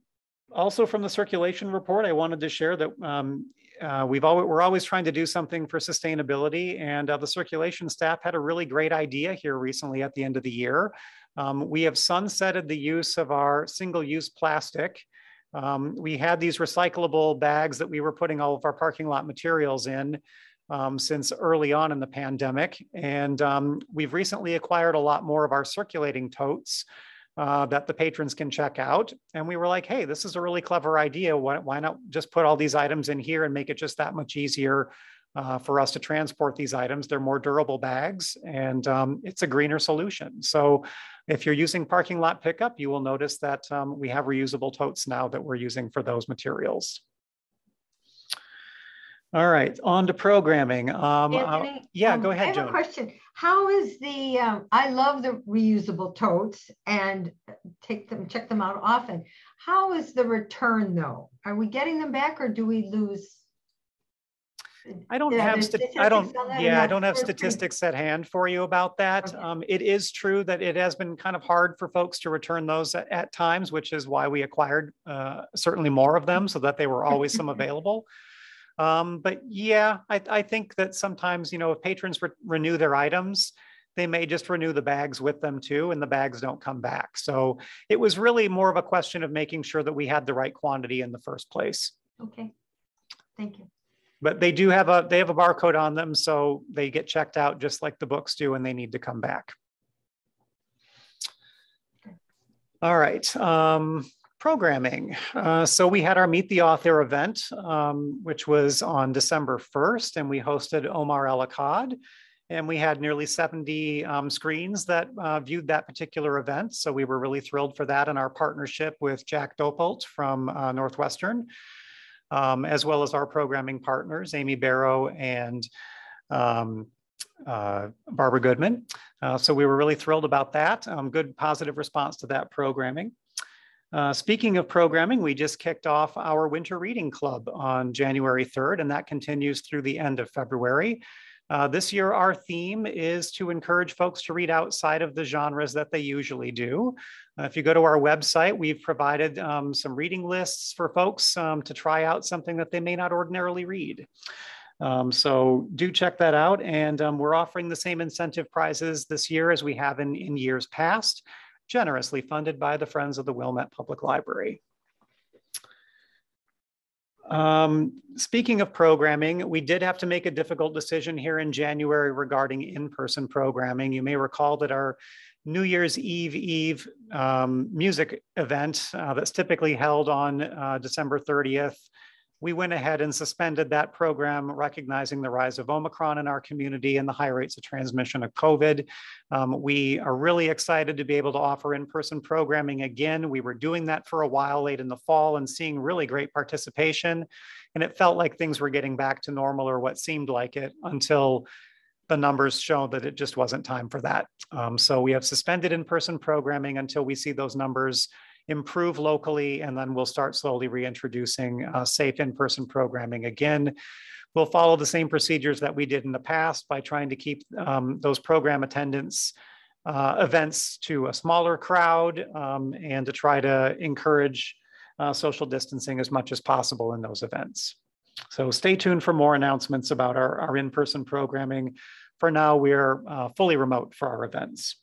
[SPEAKER 1] also from the circulation report, I wanted to share that um, uh, we've always, we're always trying to do something for sustainability and uh, the circulation staff had a really great idea here recently at the end of the year. Um, we have sunsetted the use of our single-use plastic. Um, we had these recyclable bags that we were putting all of our parking lot materials in um, since early on in the pandemic. And um, we've recently acquired a lot more of our circulating totes uh, that the patrons can check out. And we were like, hey, this is a really clever idea. Why, why not just put all these items in here and make it just that much easier uh, for us to transport these items. They're more durable bags and um, it's a greener solution. So if you're using parking lot pickup, you will notice that um, we have reusable totes now that we're using for those materials. All right, on to programming. Um, uh,
[SPEAKER 3] Anthony,
[SPEAKER 1] yeah,
[SPEAKER 3] um,
[SPEAKER 1] go
[SPEAKER 3] I
[SPEAKER 1] ahead,
[SPEAKER 3] have a
[SPEAKER 1] Joan.
[SPEAKER 3] question. How is the, um, I love the reusable totes and take them, check them out often. How is the return though? Are we getting them back or do we lose?
[SPEAKER 1] I don't have, I don't,
[SPEAKER 3] statistics on that or
[SPEAKER 1] yeah, I don't have statistics at hand for you about that.
[SPEAKER 3] Okay.
[SPEAKER 1] Um, it is true that it has been kind of hard for folks to return those at, at times, which is why we acquired uh, certainly more of them so that they were always some available. Um, but yeah, I, I think that sometimes, you know, if patrons re- renew their items, they may just renew the bags with them too, and the bags don't come back. So it was really more of a question of making sure that we had the right quantity in the first place.
[SPEAKER 3] Okay, thank you.
[SPEAKER 1] But they do have a, they have a barcode on them, so they get checked out just like the books do and they need to come back. All right, um, programming. Uh, so we had our Meet the Author event, um, which was on December 1st, and we hosted Omar El Akkad. And we had nearly 70 um, screens that uh, viewed that particular event. So we were really thrilled for that and our partnership with Jack Doppelt from uh, Northwestern um, as well as our programming partners, Amy Barrow and um, uh, Barbara Goodman. Uh, so we were really thrilled about that. Um, good positive response to that programming. Uh, speaking of programming, we just kicked off our Winter Reading Club on January 3rd, and that continues through the end of February. Uh, this year, our theme is to encourage folks to read outside of the genres that they usually do. Uh, if you go to our website, we've provided um, some reading lists for folks um, to try out something that they may not ordinarily read. Um, so do check that out. And um, we're offering the same incentive prizes this year as we have in, in years past, generously funded by the Friends of the Wilmette Public Library. Um, speaking of programming, we did have to make a difficult decision here in January regarding in-person programming. You may recall that our New Year's Eve Eve um, music event uh, that's typically held on uh, December 30th. We went ahead and suspended that program, recognizing the rise of Omicron in our community and the high rates of transmission of COVID. Um, we are really excited to be able to offer in-person programming again. We were doing that for a while late in the fall and seeing really great participation. And it felt like things were getting back to normal or what seemed like it until the numbers show that it just wasn't time for that. Um, so we have suspended in-person programming until we see those numbers improve locally, and then we'll start slowly reintroducing uh, safe in-person programming again. We'll follow the same procedures that we did in the past by trying to keep um, those program attendance uh, events to a smaller crowd um, and to try to encourage uh, social distancing as much as possible in those events. So stay tuned for more announcements about our, our in-person programming. For now, we're uh, fully remote for our events.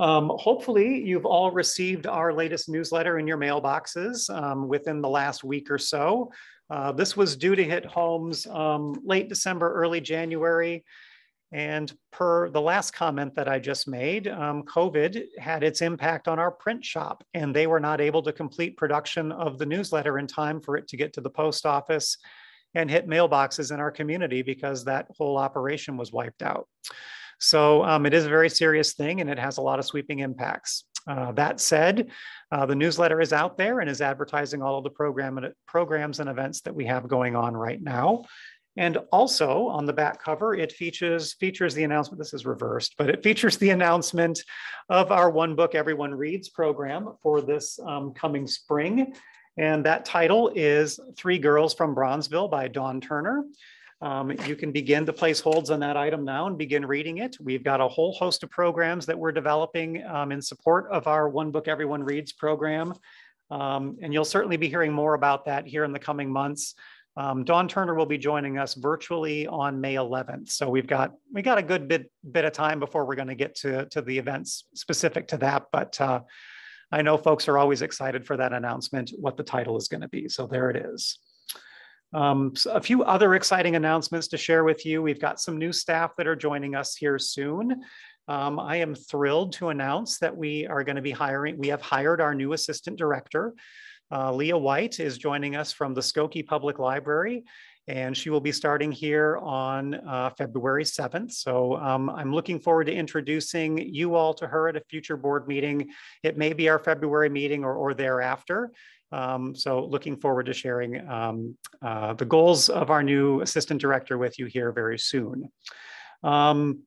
[SPEAKER 1] Um, hopefully, you've all received our latest newsletter in your mailboxes um, within the last week or so. Uh, this was due to hit homes um, late December, early January. And per the last comment that I just made, um, COVID had its impact on our print shop, and they were not able to complete production of the newsletter in time for it to get to the post office and hit mailboxes in our community because that whole operation was wiped out. So um, it is a very serious thing and it has a lot of sweeping impacts. Uh, that said, uh, the newsletter is out there and is advertising all of the program and, programs and events that we have going on right now. And also on the back cover, it features features the announcement. This is reversed, but it features the announcement of our One Book Everyone Reads program for this um, coming spring. And that title is Three Girls from Bronzeville by Dawn Turner. Um, you can begin to place holds on that item now and begin reading it. We've got a whole host of programs that we're developing um, in support of our One Book Everyone Reads program. Um, and you'll certainly be hearing more about that here in the coming months. Um, Dawn Turner will be joining us virtually on May 11th. So we've got we got a good bit bit of time before we're going to get to to the events specific to that. But uh, I know folks are always excited for that announcement, what the title is going to be. So there it is. Um, so a few other exciting announcements to share with you. We've got some new staff that are joining us here soon. Um, I am thrilled to announce that we are going to be hiring, we have hired our new assistant director. Uh, Leah White is joining us from the Skokie Public Library, and she will be starting here on uh, February 7th. So um, I'm looking forward to introducing you all to her at a future board meeting. It may be our February meeting or, or thereafter. Um, so looking forward to sharing um, uh, the goals of our new assistant director with you here very soon. Um,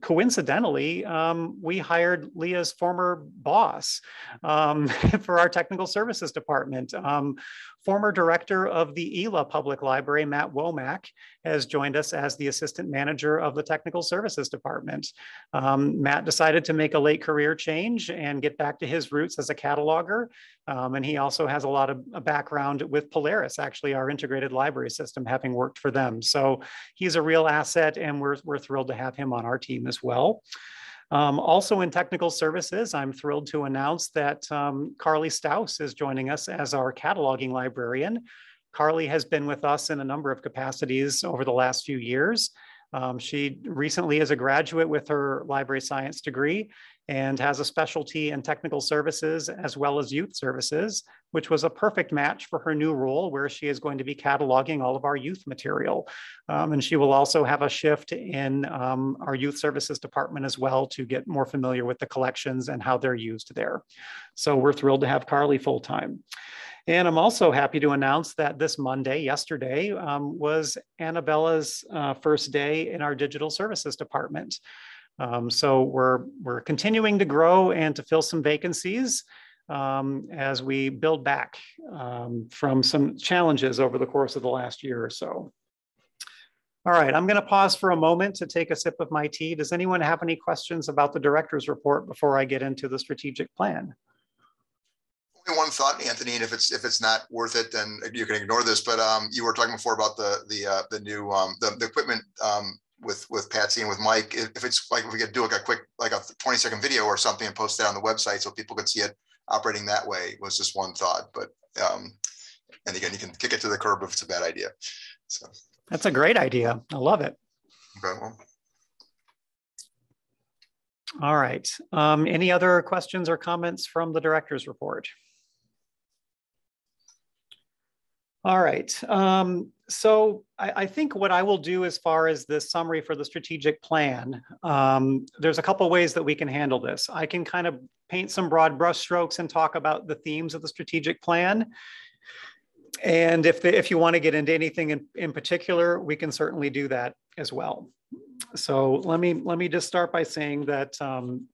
[SPEAKER 1] coincidentally, um, we hired Leah's former boss um, for our technical services department. Former director of the Ela Public Library, Matt Womack, has joined us as the assistant manager of the technical services department. Um, Matt decided to make a late career change and get back to his roots as a cataloger. Um, and he also has a lot of a background with Polaris, actually, our integrated library system, having worked for them. So he's a real asset, and we're, we're thrilled to have him on our team as well. Um, also in technical services, I'm thrilled to announce that um, Carly Staus is joining us as our cataloging librarian. Carly has been with us in a number of capacities over the last few years. Um, she recently is a graduate with her library science degree and has a specialty in technical services as well as youth services, which was a perfect match for her new role where she is going to be cataloging all of our youth material. Um, and she will also have a shift in um, our youth services department as well to get more familiar with the collections and how they're used there. So we're thrilled to have Carly full time. And I'm also happy to announce that this Monday, yesterday, um, was Annabella's uh, first day in our digital services department. Um, so we're, we're continuing to grow and to fill some vacancies um, as we build back um, from some challenges over the course of the last year or so. All right, I'm going to pause for a moment to take a sip of my tea. Does anyone have any questions about the director's report before I get into the strategic plan?
[SPEAKER 6] Only one thought, Anthony, and if it's if it's not worth it, then you can ignore this. But um, you were talking before about the the uh, the new um, the, the equipment um, with with Patsy and with Mike. If it's like if we could do like a quick like a 20 second video or something and post that on the website so people could see it operating that way was just one thought. But um, and again, you can kick it to the curb if it's a bad idea. So
[SPEAKER 1] that's a great idea. I love it. Okay, well. All right. Um, any other questions or comments from the director's report? All right. Um, so I, I, think what I will do as far as this summary for the strategic plan, um, there's a couple ways that we can handle this. I can kind of paint some broad brushstrokes and talk about the themes of the strategic plan. And if, the, if you want to get into anything in, in particular, we can certainly do that as well. So let me, let me just start by saying that um,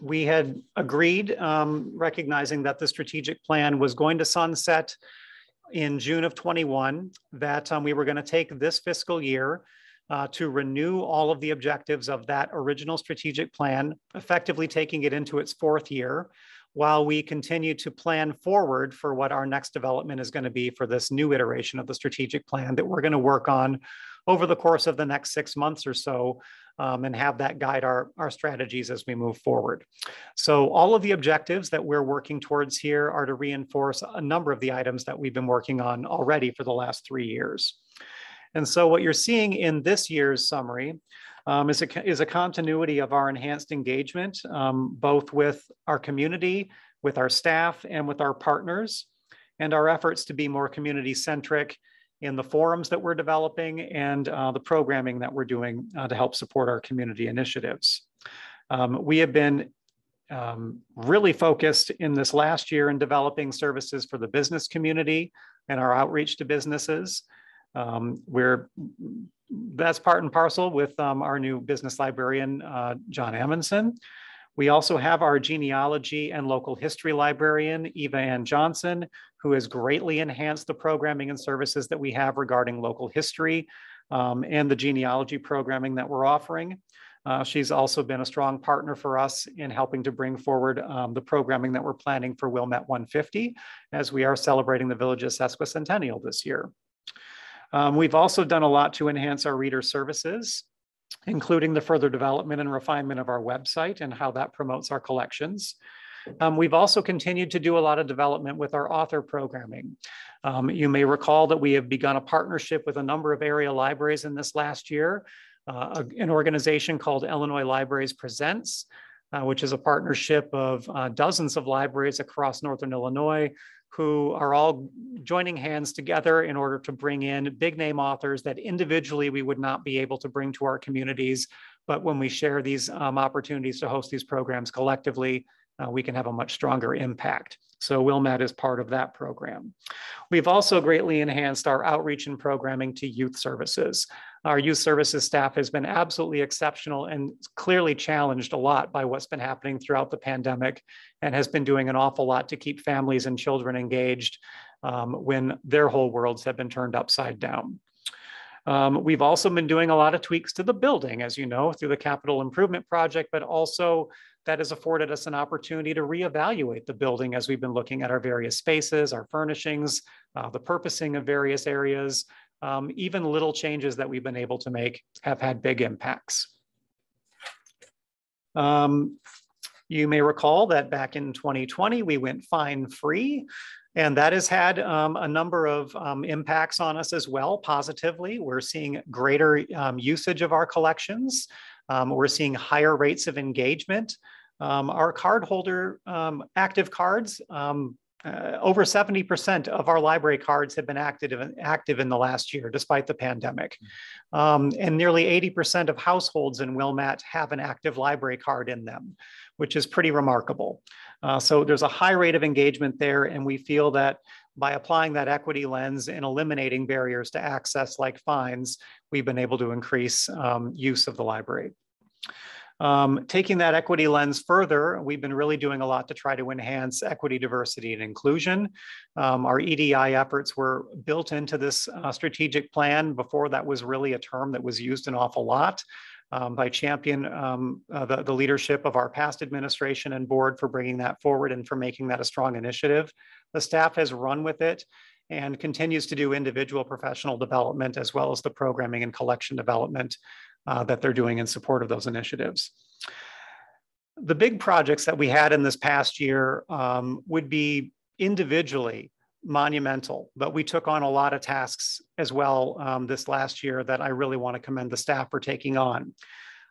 [SPEAKER 1] we had agreed, um, recognizing that the strategic plan was going to sunset in June of 21 that um, we were going to take this fiscal year uh, to renew all of the objectives of that original strategic plan, effectively taking it into its fourth year, while we continue to plan forward for what our next development is going to be for this new iteration of the strategic plan that we're going to work on over the course of the next six months or so um, and have that guide our, our strategies as we move forward. So all of the objectives that we're working towards here are to reinforce a number of the items that we've been working on already for the last three years. And so what you're seeing in this year's summary um, is, a, is a continuity of our enhanced engagement, um, both with our community, with our staff, and with our partners, and our efforts to be more community centric in the forums that we're developing and uh, the programming that we're doing uh, to help support our community initiatives. Um, we have been um, really focused in this last year in developing services for the business community and our outreach to businesses. Um, we're that's part and parcel with um, our new business librarian, uh, John Amundson. We also have our genealogy and local history librarian, Eva Ann Johnson, who has greatly enhanced the programming and services that we have regarding local history um, and the genealogy programming that we're offering. Uh, she's also been a strong partner for us in helping to bring forward um, the programming that we're planning for Wilmette 150 as we are celebrating the village's sesquicentennial this year. Um, we've also done a lot to enhance our reader services, including the further development and refinement of our website and how that promotes our collections. Um, we've also continued to do a lot of development with our author programming. Um, you may recall that we have begun a partnership with a number of area libraries in this last year, uh, an organization called Illinois Libraries Presents, uh, which is a partnership of uh, dozens of libraries across Northern Illinois who are all joining hands together in order to bring in big name authors that individually we would not be able to bring to our communities. But when we share these um, opportunities to host these programs collectively, uh, we can have a much stronger impact. So Wilmette is part of that program. We've also greatly enhanced our outreach and programming to youth services. Our youth services staff has been absolutely exceptional and clearly challenged a lot by what's been happening throughout the pandemic and has been doing an awful lot to keep families and children engaged um, when their whole worlds have been turned upside down. Um, we've also been doing a lot of tweaks to the building, as you know, through the capital improvement project, but also that has afforded us an opportunity to reevaluate the building as we've been looking at our various spaces, our furnishings, uh, the purposing of various areas, um, even little changes that we've been able to make have had big impacts. Um, you may recall that back in 2020, we went fine free. And that has had um, a number of um, impacts on us as well, positively. We're seeing greater um, usage of our collections. Um, we're seeing higher rates of engagement. Um, our card holder um, active cards, um, uh, over 70% of our library cards have been active, active in the last year, despite the pandemic. Um, and nearly 80% of households in Wilmette have an active library card in them, which is pretty remarkable. Uh, so there's a high rate of engagement there, and we feel that by applying that equity lens and eliminating barriers to access like fines, we've been able to increase um, use of the library. Um, taking that equity lens further, we've been really doing a lot to try to enhance equity, diversity, and inclusion. Um, our EDI efforts were built into this uh, strategic plan. Before that was really a term that was used an awful lot. Um, by champion um, uh, the, the leadership of our past administration and board for bringing that forward and for making that a strong initiative. The staff has run with it and continues to do individual professional development as well as the programming and collection development uh, that they're doing in support of those initiatives. The big projects that we had in this past year um, would be individually monumental, but we took on a lot of tasks as well um, this last year that I really want to commend the staff for taking on.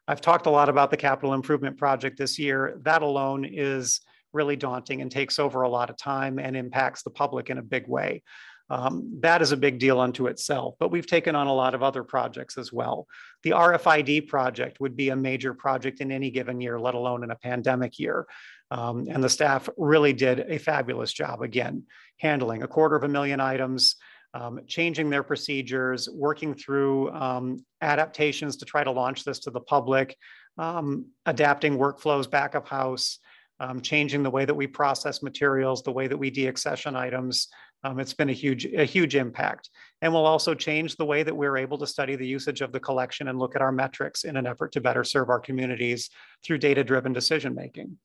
[SPEAKER 1] I've talked a lot about the capital improvement project this year. That alone is really daunting and takes over a lot of time and impacts the public in a big way. Um, that is a big deal unto itself, but we've taken on a lot of other projects as well. The RFID project would be a major project in any given year, let alone in a pandemic year. Um, and the staff really did a fabulous job, again, handling a quarter of a million items, um, changing their procedures, working through um, adaptations to try to launch this to the public, um, adapting workflows back of house, um, changing the way that we process materials, the way that we deaccession items, um, it's been a huge, a huge impact. And we'll also change the way that we're able to study the usage of the collection and look at our metrics in an effort to better serve our communities through data-driven decision-making.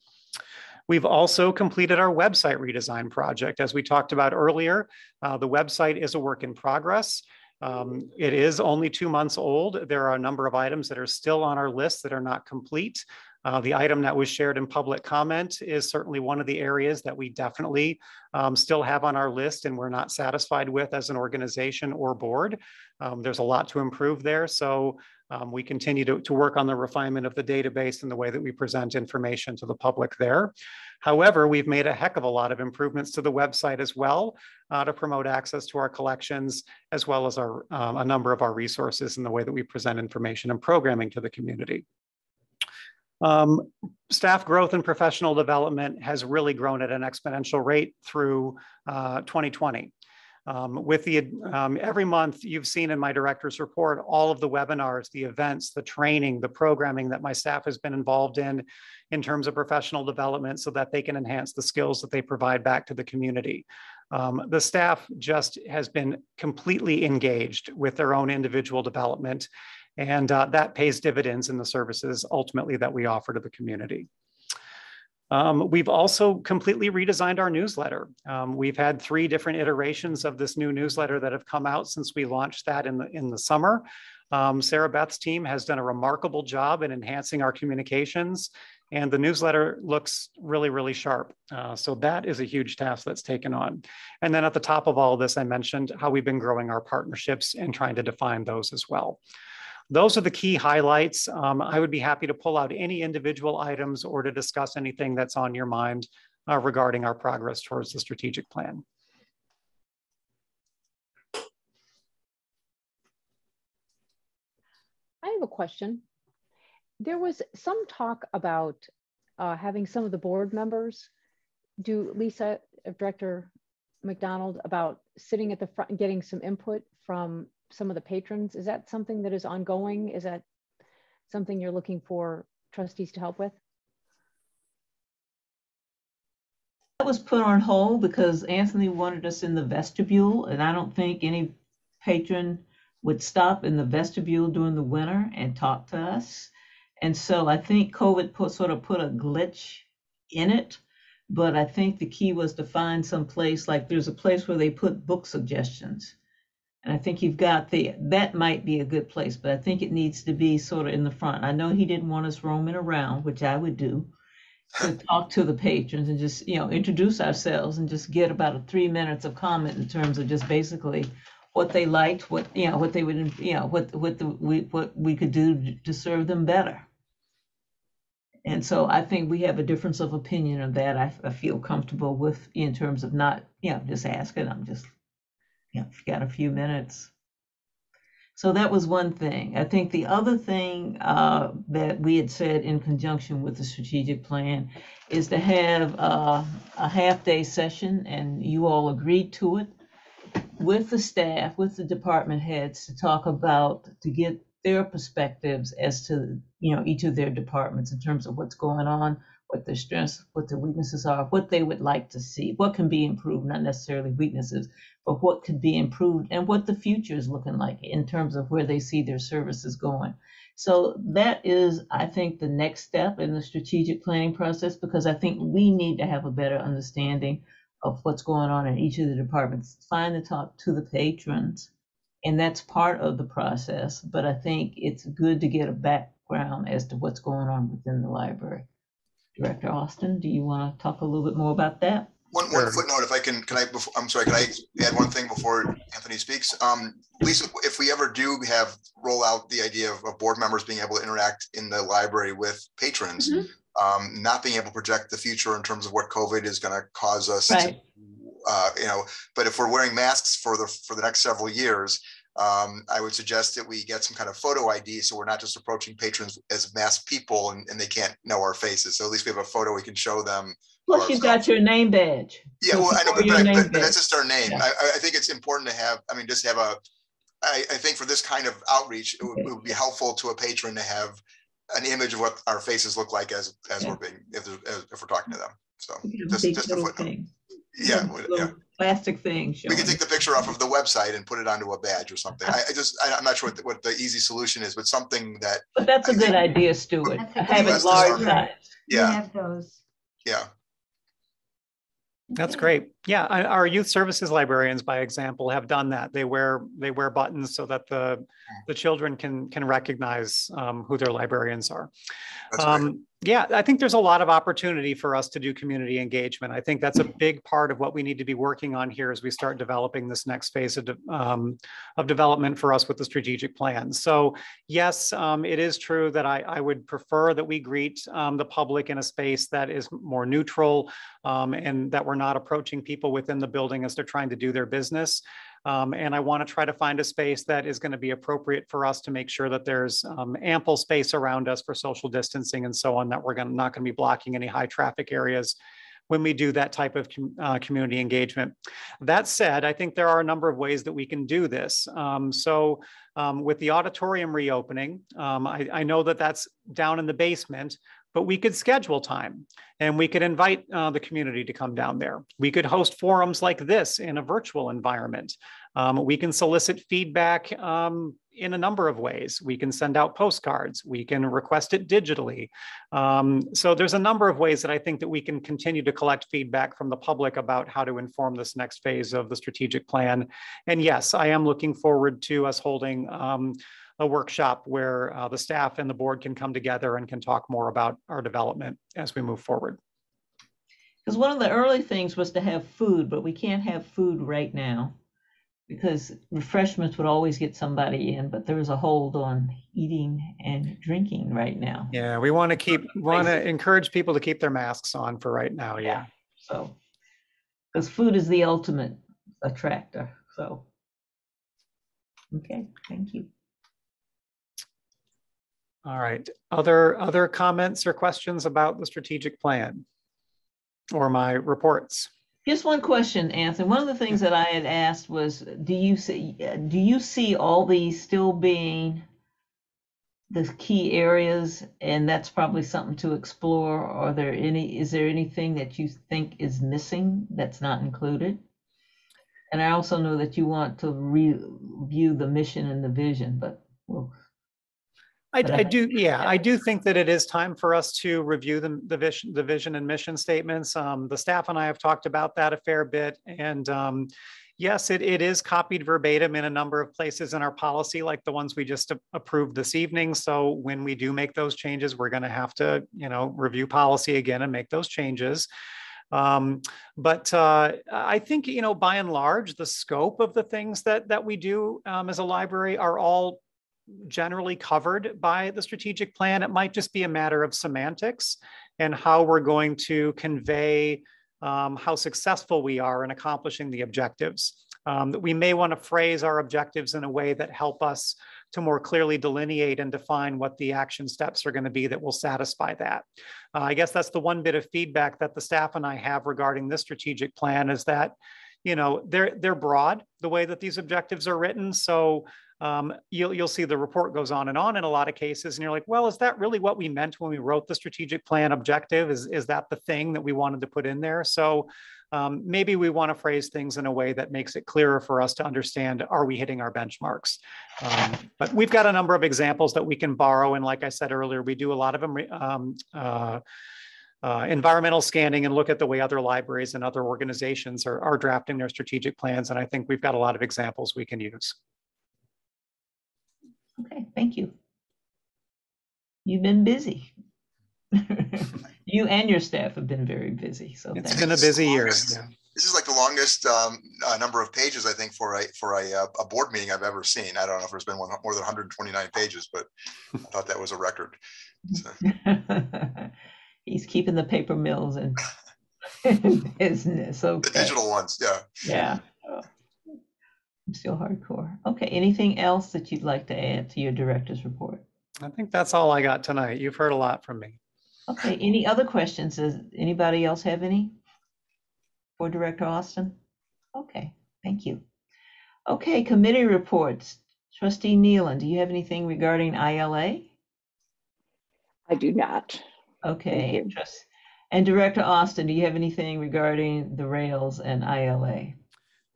[SPEAKER 1] We've also completed our website redesign project. As we talked about earlier, uh, the website is a work in progress. Um, it is only two months old. There are a number of items that are still on our list that are not complete. Uh, the item that was shared in public comment is certainly one of the areas that we definitely um, still have on our list and we're not satisfied with as an organization or board. Um, there's a lot to improve there. So um, we continue to, to work on the refinement of the database and the way that we present information to the public there. However, we've made a heck of a lot of improvements to the website as well uh, to promote access to our collections, as well as our, um, a number of our resources and the way that we present information and programming to the community. Um, staff growth and professional development has really grown at an exponential rate through uh, 2020. Um, with the um, every month you've seen in my director's report all of the webinars the events the training the programming that my staff has been involved in in terms of professional development so that they can enhance the skills that they provide back to the community um, the staff just has been completely engaged with their own individual development and uh, that pays dividends in the services ultimately that we offer to the community um, we've also completely redesigned our newsletter. Um, we've had three different iterations of this new newsletter that have come out since we launched that in the, in the summer. Um, Sarah Beth's team has done a remarkable job in enhancing our communications and the newsletter looks really, really sharp. Uh, so that is a huge task that's taken on. And then at the top of all of this, I mentioned how we've been growing our partnerships and trying to define those as well. Those are the key highlights. Um, I would be happy to pull out any individual items or to discuss anything that's on your mind uh, regarding our progress towards the strategic plan.
[SPEAKER 4] I have a question. There was some talk about uh, having some of the board members do Lisa, Director McDonald, about sitting at the front and getting some input from some of the patrons. Is that something that is ongoing? Is that something you're looking for trustees to help with?
[SPEAKER 2] That was put on hold because Anthony wanted us in the vestibule, and I don't think any patron would stop in the vestibule during the winter and talk to us. And so I think COVID put, sort of put a glitch in it. But I think the key was to find some place like there's a place where they put book suggestions. And I think you've got the, that might be a good place, but I think it needs to be sort of in the front. I know he didn't want us roaming around, which I would do, to talk to the patrons and just, you know, introduce ourselves and just get about a three minutes of comment in terms of just basically what they liked, what, you know, what they would, you know, what, what the, we, what we could do to serve them better. And so I think we have a difference of opinion of that. I, I feel comfortable with in terms of not, you know, just asking. I'm just yeah, got a few minutes. So that was one thing. I think the other thing uh, that we had said in conjunction with the strategic plan is to have uh, a half day session, and you all agreed to it with the staff, with the department heads to talk about, to get their perspectives as to, you know, each of their departments in terms of what's going on, what their strengths, what their weaknesses are, what they would like to see, what can be improved, not necessarily weaknesses, but what could be improved and what the future is looking like in terms of where they see their services going. So that is, I think, the next step in the strategic planning process because I think we need to have a better understanding of what's going on in each of the departments. Find the talk to the patrons, and that's part of the process. But I think it's good to get a background as to what's going on within the library. Director Auston, do you want to talk a little bit more about that?
[SPEAKER 6] One, one footnote, if I can, can I, before, I'm sorry, can I add one thing before Anthony speaks? Um, Lisa, if we ever do have, roll out the idea of, of board members being able to interact in the library with patrons,
[SPEAKER 7] Mhm.
[SPEAKER 6] um, not being able to project the future in terms of what COVID is gonna cause us to, uh, you know, but if we're wearing masks for the, for the next several years, um, I would suggest that we get some kind of photo ID, so we're not just approaching patrons as masked people and, and they can't know our faces. So at least we have a photo we can show them
[SPEAKER 2] Plus, you've got your name badge.
[SPEAKER 6] yeah,
[SPEAKER 2] So
[SPEAKER 6] well, I know, but, but, I- but, but that's just our name.
[SPEAKER 2] Yeah.
[SPEAKER 6] I, I- think it's important to have, I mean, just have a, I, I think for this kind of outreach, it would,
[SPEAKER 2] Okay.
[SPEAKER 6] it would be helpful to a patron to have an image of what our faces look like as, as
[SPEAKER 2] Yeah.
[SPEAKER 6] we're being, if, if we're talking to them. So, just, just a footnote.
[SPEAKER 2] thing.
[SPEAKER 6] Yeah,
[SPEAKER 2] Little-
[SPEAKER 6] would-
[SPEAKER 2] little
[SPEAKER 6] yeah.
[SPEAKER 2] Plastic thing
[SPEAKER 6] We can take the picture off of the website and put it onto a badge or something. I, I just, I, I'm not sure what, the- what the easy solution is, but something that,
[SPEAKER 2] But that's a
[SPEAKER 6] I
[SPEAKER 2] good idea, Stuart.
[SPEAKER 3] That's
[SPEAKER 2] Have it
[SPEAKER 6] idea.
[SPEAKER 2] large
[SPEAKER 6] Yeah.
[SPEAKER 2] size.
[SPEAKER 3] We
[SPEAKER 6] yeah,
[SPEAKER 3] have those.
[SPEAKER 6] yeah.
[SPEAKER 1] That's great. Yeah, our youth services librarians, by example, have done that. They wear they wear buttons so that the the children can can recognize um, who their librarians are.
[SPEAKER 6] That's great.
[SPEAKER 1] Um, yeah, I think there's a lot of opportunity for us to do community engagement. I think that's a big part of what we need to be working on here as we start developing this next phase of, de- um, of development for us with the strategic plan. So yes, um, it is true that I, I would prefer that we greet um, the public in a space that is more neutral um, and that we're not approaching people within the building as they're trying to do their business. Um, and I want to try to find a space that is going to be appropriate for us to make sure that there's um, ample space around us for social distancing and so on, that we're going to, not going to be blocking any high traffic areas when we do that type of uh, community engagement. That said, I think there are a number of ways that we can do this. Um, so um, with the auditorium reopening, um, I, I know that that's down in the basement, but we could schedule time and we could invite uh, the community to come down there. We could host forums like this in a virtual environment. Um, we can solicit feedback um, in a number of ways. We can send out postcards. We can request it digitally. Um, so there's a number of ways that I think that we can continue to collect feedback from the public about how to inform this next phase of the strategic plan. And yes, I am looking forward to us holding um, a workshop where uh, the staff and the board can come together and can talk more about our development as we move forward.
[SPEAKER 2] Because one of the early things was to have food, but we can't have food right now because refreshments would always get somebody in, but there's a hold on eating and drinking right now.
[SPEAKER 1] Yeah, we want to keep want to encourage people to keep their masks on for right now. Yeah.
[SPEAKER 2] So, because food is the ultimate attractor. So, okay, thank you.
[SPEAKER 1] All right. Other other comments or questions about the strategic plan or my reports?
[SPEAKER 2] Just one question, Anthony. One of the things that I had asked was, do you see do you see all these still being the key areas, and that's probably something to explore? Are there any? Is there anything that you think is missing that's not included? And I also know that you want to review the mission and the vision, but we'll
[SPEAKER 1] I, I do, yeah, I do think that it is time for us to review the, the vision, the vision and mission statements. Um, the staff and I have talked about that a fair bit. And, um, yes, it, it is copied verbatim in a number of places in our policy, like the ones we just approved this evening. So when we do make those changes, we're going to have to, you know, review policy again and make those changes. Um, but uh, I think, you know, by and large, the scope of the things that that we do um, as a library are all generally covered by the strategic plan. It might just be a matter of semantics and how we're going to convey um, how successful we are in accomplishing the objectives. Um, that we may want to phrase our objectives in a way that help us to more clearly delineate and define what the action steps are going to be that will satisfy that. Uh, I guess that's the one bit of feedback that the staff and I have regarding this strategic plan is that, you know, they're they're broad the way that these objectives are written. So um, you'll, you'll see the report goes on and on in a lot of cases. And you're like, well, is that really what we meant when we wrote the strategic plan objective? Is, is that the thing that we wanted to put in there? So um, maybe we want to phrase things in a way that makes it clearer for us to understand, are we hitting our benchmarks? Um, but we've got a number of examples that we can borrow. And like I said earlier, we do a lot of them um, uh, uh, environmental scanning and look at the way other libraries and other organizations are, are drafting their strategic plans. And I think we've got a lot of examples we can use.
[SPEAKER 2] Okay, thank you. You've been busy. You and your staff have been very busy, so
[SPEAKER 1] It's
[SPEAKER 2] thank
[SPEAKER 1] been a busy year. Yeah.
[SPEAKER 6] This is like the longest um, uh, number of pages, I think, for a, for a, uh, a board meeting I've ever seen. I don't know if there's been one more than 129 pages, but I thought that was a record. So,
[SPEAKER 2] He's keeping the paper mills in in business,
[SPEAKER 6] The digital ones, yeah.
[SPEAKER 2] yeah. I'm still hardcore. Okay, anything else that you'd like to add to your director's report?
[SPEAKER 1] I think that's all I got tonight. You've heard a lot from me.
[SPEAKER 2] Okay, any other questions? Does anybody else have any? For Director Auston? Okay, thank you. Okay, committee reports. Trustee Nealon, do you have anything regarding ILA?
[SPEAKER 7] I do not.
[SPEAKER 2] Okay, and trust- and Director Auston, do you have anything regarding the RAILS and ILA?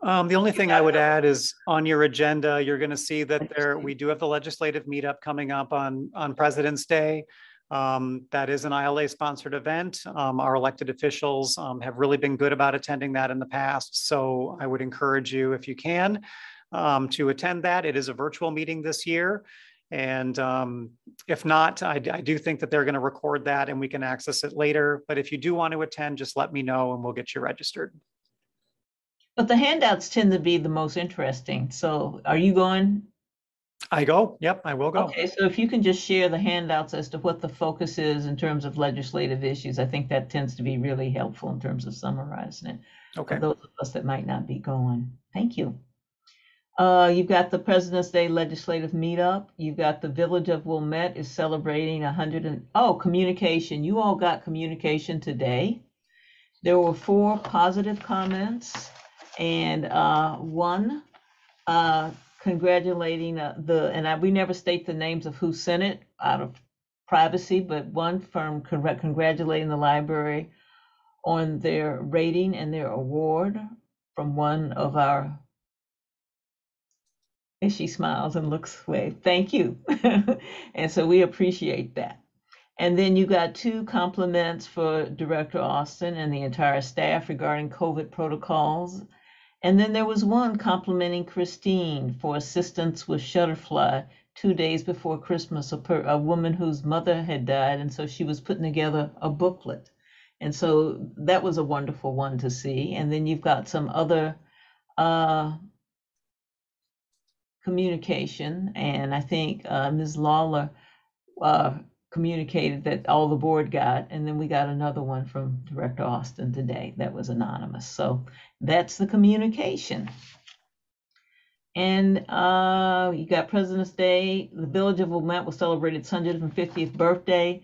[SPEAKER 1] Um, the only thing I would add is on your agenda, you're going to see that there, we do have the legislative meetup coming up on, on President's Day. Um, that is an ILA sponsored event. Um, our elected officials um, have really been good about attending that in the past. So I would encourage you, if you can, um, to attend that. It is a virtual meeting this year. And um, if not, I, I do think that they're going to record that and we can access it later. But if you do want to attend, just let me know and we'll get you registered.
[SPEAKER 2] But the handouts tend to be the most interesting. So are you going?
[SPEAKER 1] I go. Yep, I will go.
[SPEAKER 2] Okay, so if you can just share the handouts as to what the focus is in terms of legislative issues, I think that tends to be really helpful in terms of summarizing it.
[SPEAKER 1] Okay.
[SPEAKER 2] For those of us that might not be going. Thank you. Uh, you've got the President's Day Legislative Meetup. You've got the Village of Wilmette is celebrating 100 and, oh, communication. You all got communication today. There were four positive comments and uh, one uh, congratulating uh, the, and I, we never state the names of who sent it out of privacy, but one firm congr- congratulating the library on their rating and their award from one of our and she smiles and looks away. Thank you. and so we appreciate that. And then you got two compliments for Director Auston and the entire staff regarding COVID protocols. And then there was one complimenting Christine for assistance with Shutterfly two days before Christmas, a, per, a woman whose mother had died. And so she was putting together a booklet. And so that was a wonderful one to see. And then you've got some other uh, communication, and I think uh, Ms. Lawler uh, communicated that all the board got, and then we got another one from Director Auston today that was anonymous. So that's the communication. And uh, you got President's Day. The Village of Wilmette will celebrate its 150th birthday.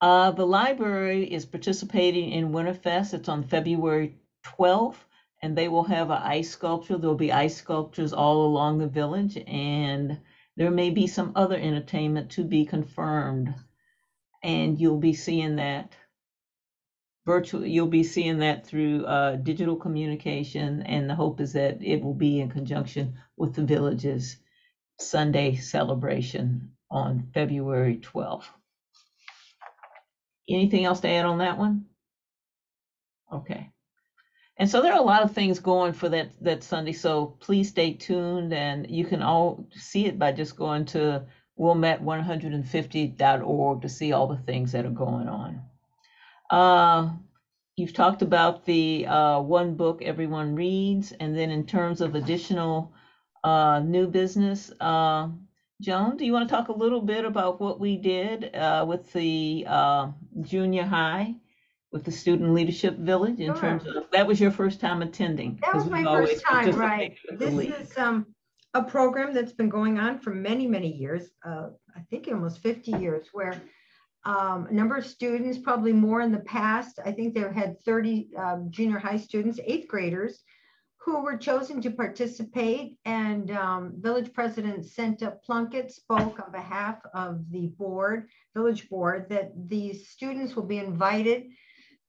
[SPEAKER 2] Uh, the library is participating in Winterfest. It's on February 12th and they will have an ice sculpture. There'll be ice sculptures all along the village, and there may be some other entertainment to be confirmed. And you'll be seeing that virtually, you'll be seeing that through uh, digital communication. And the hope is that it will be in conjunction with the village's Sunday celebration on February 12th. Anything else to add on that one? Okay. And so there are a lot of things going for that that Sunday. So please stay tuned, and you can all see it by just going to wilmette150.org to see all the things that are going on. Uh, you've talked about the uh, one book everyone reads, and then in terms of additional uh, new business, uh, Joan, do you want to talk a little bit about what we did uh, with the uh, junior high? with the Student Leadership Village in
[SPEAKER 3] Sure.
[SPEAKER 2] terms of, that was your first time attending?
[SPEAKER 3] That was my first time, right.
[SPEAKER 2] participated with the
[SPEAKER 3] This is um, a program that's been going on for many, many years. Uh, I think almost 50 years, where um, a number of students, probably more in the past, I think they've had 30 um, junior high students, eighth graders, who were chosen to participate. And um, village president Senta Plunkett spoke on behalf of the board, village board, that these students will be invited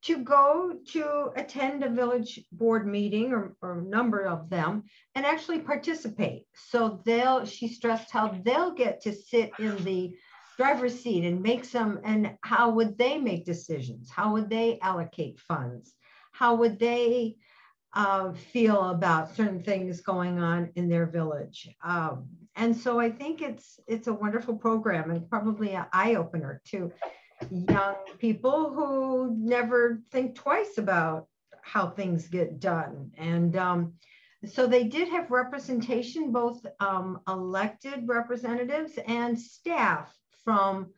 [SPEAKER 3] to go to attend a village board meeting or, or a number of them and actually participate. So they'll, she stressed how they'll get to sit in the driver's seat and make some, and how would they make decisions? How would they allocate funds? How would they uh, feel about certain things going on in their village? Um, and so I think it's it's a wonderful program and probably an eye opener too young people who never think twice about how things get done. And um, so they did have representation, both um, elected representatives and staff from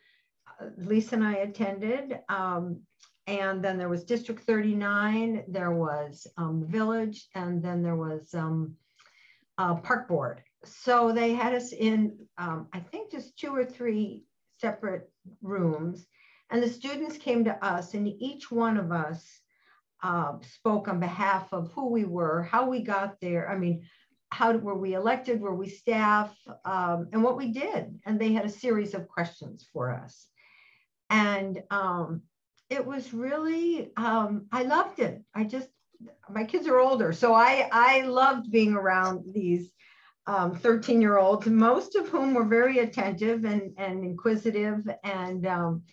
[SPEAKER 3] uh, Lisa and I attended. Um, and then there was District 39, there was um, Village, and then there was uh, Park Board. So they had us in, um, I think, just two or three separate rooms and the students came to us, and each one of us uh, spoke on behalf of who we were, how we got there. I mean, how were we elected? Were we staff? Um, and what we did. And they had a series of questions for us. And um, it was really, um, I loved it. I just, my kids are older, so I, I loved being around these 13 um, year olds, most of whom were very attentive and, and inquisitive. And um,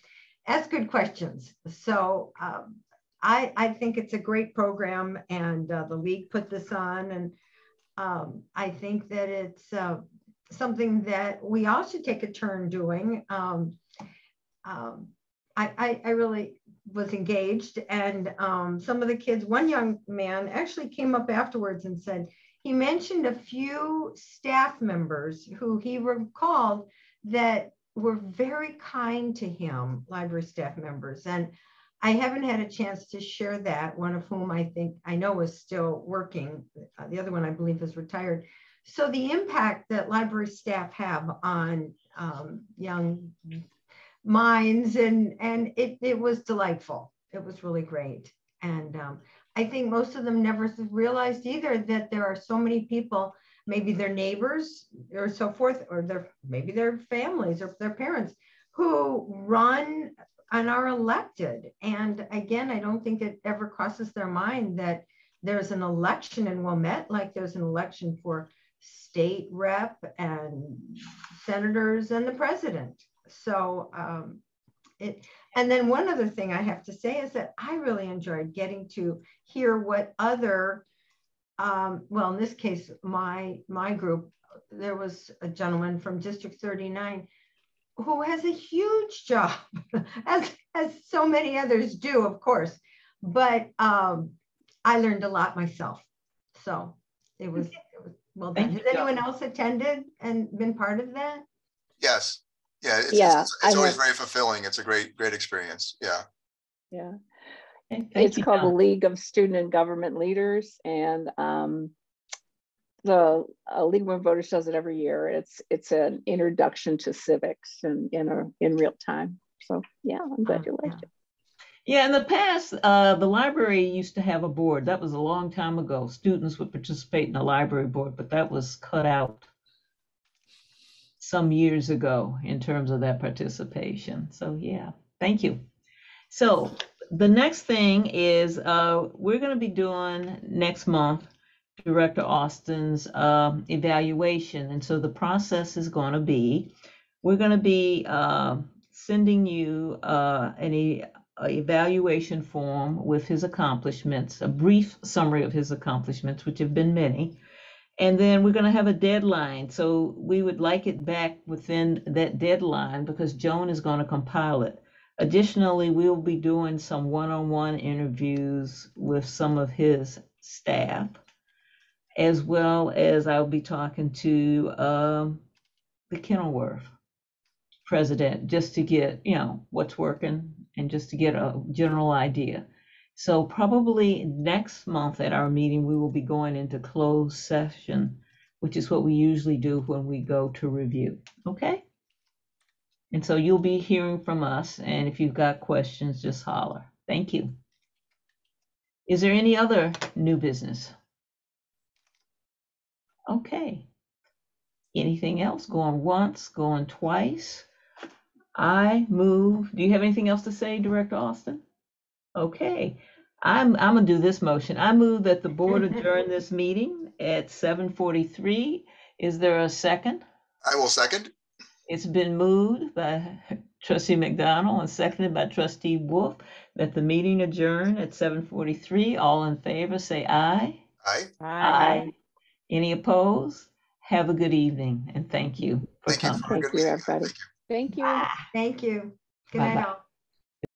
[SPEAKER 3] ask good questions. So um, I, I think it's a great program and uh, the league put this on. And um, I think that it's uh, something that we all should take a turn doing. Um, um I, I, I, really was engaged and um, some of the kids, one young man actually came up afterwards and said, he mentioned a few staff members who he recalled that were very kind to him, library staff members. And I haven't had a chance to share that, one of whom I think I know is still working. Uh, the other one I believe is retired. so the impact that library staff have on um, young minds and and it, it was delightful. It was really great. And um, I think most of them never realized either that there are so many people, maybe their neighbors or so forth, or their maybe their families or their parents who run and are elected. And again, I don't think it ever crosses their mind that there's an election in Wilmette, like there's an election for state rep and senators and the president. So um, it, and then one other thing I have to say is that I really enjoyed getting to hear what other, um, well, in this case, my my group, there was a gentleman from District 39 who has a huge job, as as so many others do, of course. But um, I learned a lot myself, so it was, it was well done. Has anyone else attended and been part of that?
[SPEAKER 6] Yes. Yeah. It's,
[SPEAKER 7] Yeah,
[SPEAKER 6] it's, it's
[SPEAKER 7] I
[SPEAKER 6] always
[SPEAKER 7] have-
[SPEAKER 6] very fulfilling. It's a great, great experience. Yeah.
[SPEAKER 7] Yeah.
[SPEAKER 2] Okay,
[SPEAKER 7] It's
[SPEAKER 2] you,
[SPEAKER 7] called the League of Student and Government Leaders and um, the uh, League of Women Voters does it every year. It's it's an introduction to civics and in a, in real time. So yeah, I'm glad you liked it.
[SPEAKER 2] Yeah, in the past, uh, the library used to have a board. That was a long time ago. Students would participate in the library board, but that was cut out some years ago in terms of that participation. So yeah, thank you. So the next thing is uh, we're going to be doing next month Director Auston's um, evaluation, and so the process is going to be we're going to be uh, sending you uh, an e- evaluation form with his accomplishments, a brief summary of his accomplishments, which have been many. And then we're going to have a deadline. So we would like it back within that deadline because Joan is going to compile it. Additionally, we'll be doing some one on one interviews with some of his staff, as well as I'll be talking to um, the Kenilworth president just to get, you know, what's working and just to get a general idea. So probably next month at our meeting, we will be going into closed session, which is what we usually do when we go to review. Okay? And so you'll be hearing from us. And if you've got questions, just holler. Thank you. Is there any other new business? Okay. Anything else? Going once, going twice? I move. Do you have anything else to say, Director Auston? Okay, I'm, I'm gonna do this motion. I move that the board adjourn this meeting at seven forty-three. Is there a second?
[SPEAKER 6] I will second.
[SPEAKER 2] It's been moved by trustee McDonald and seconded by trustee Wolf that the meeting adjourn at seven forty-three. All in favor, say aye.
[SPEAKER 6] Aye. Aye.
[SPEAKER 2] Any opposed? Have a good evening and thank you for
[SPEAKER 6] Thank you.
[SPEAKER 2] coming.
[SPEAKER 6] for a
[SPEAKER 7] Thank you,
[SPEAKER 6] meeting.
[SPEAKER 7] everybody.
[SPEAKER 6] Thank you.
[SPEAKER 4] Thank you.
[SPEAKER 3] Thank you. Good
[SPEAKER 2] Bye-bye.
[SPEAKER 3] night all.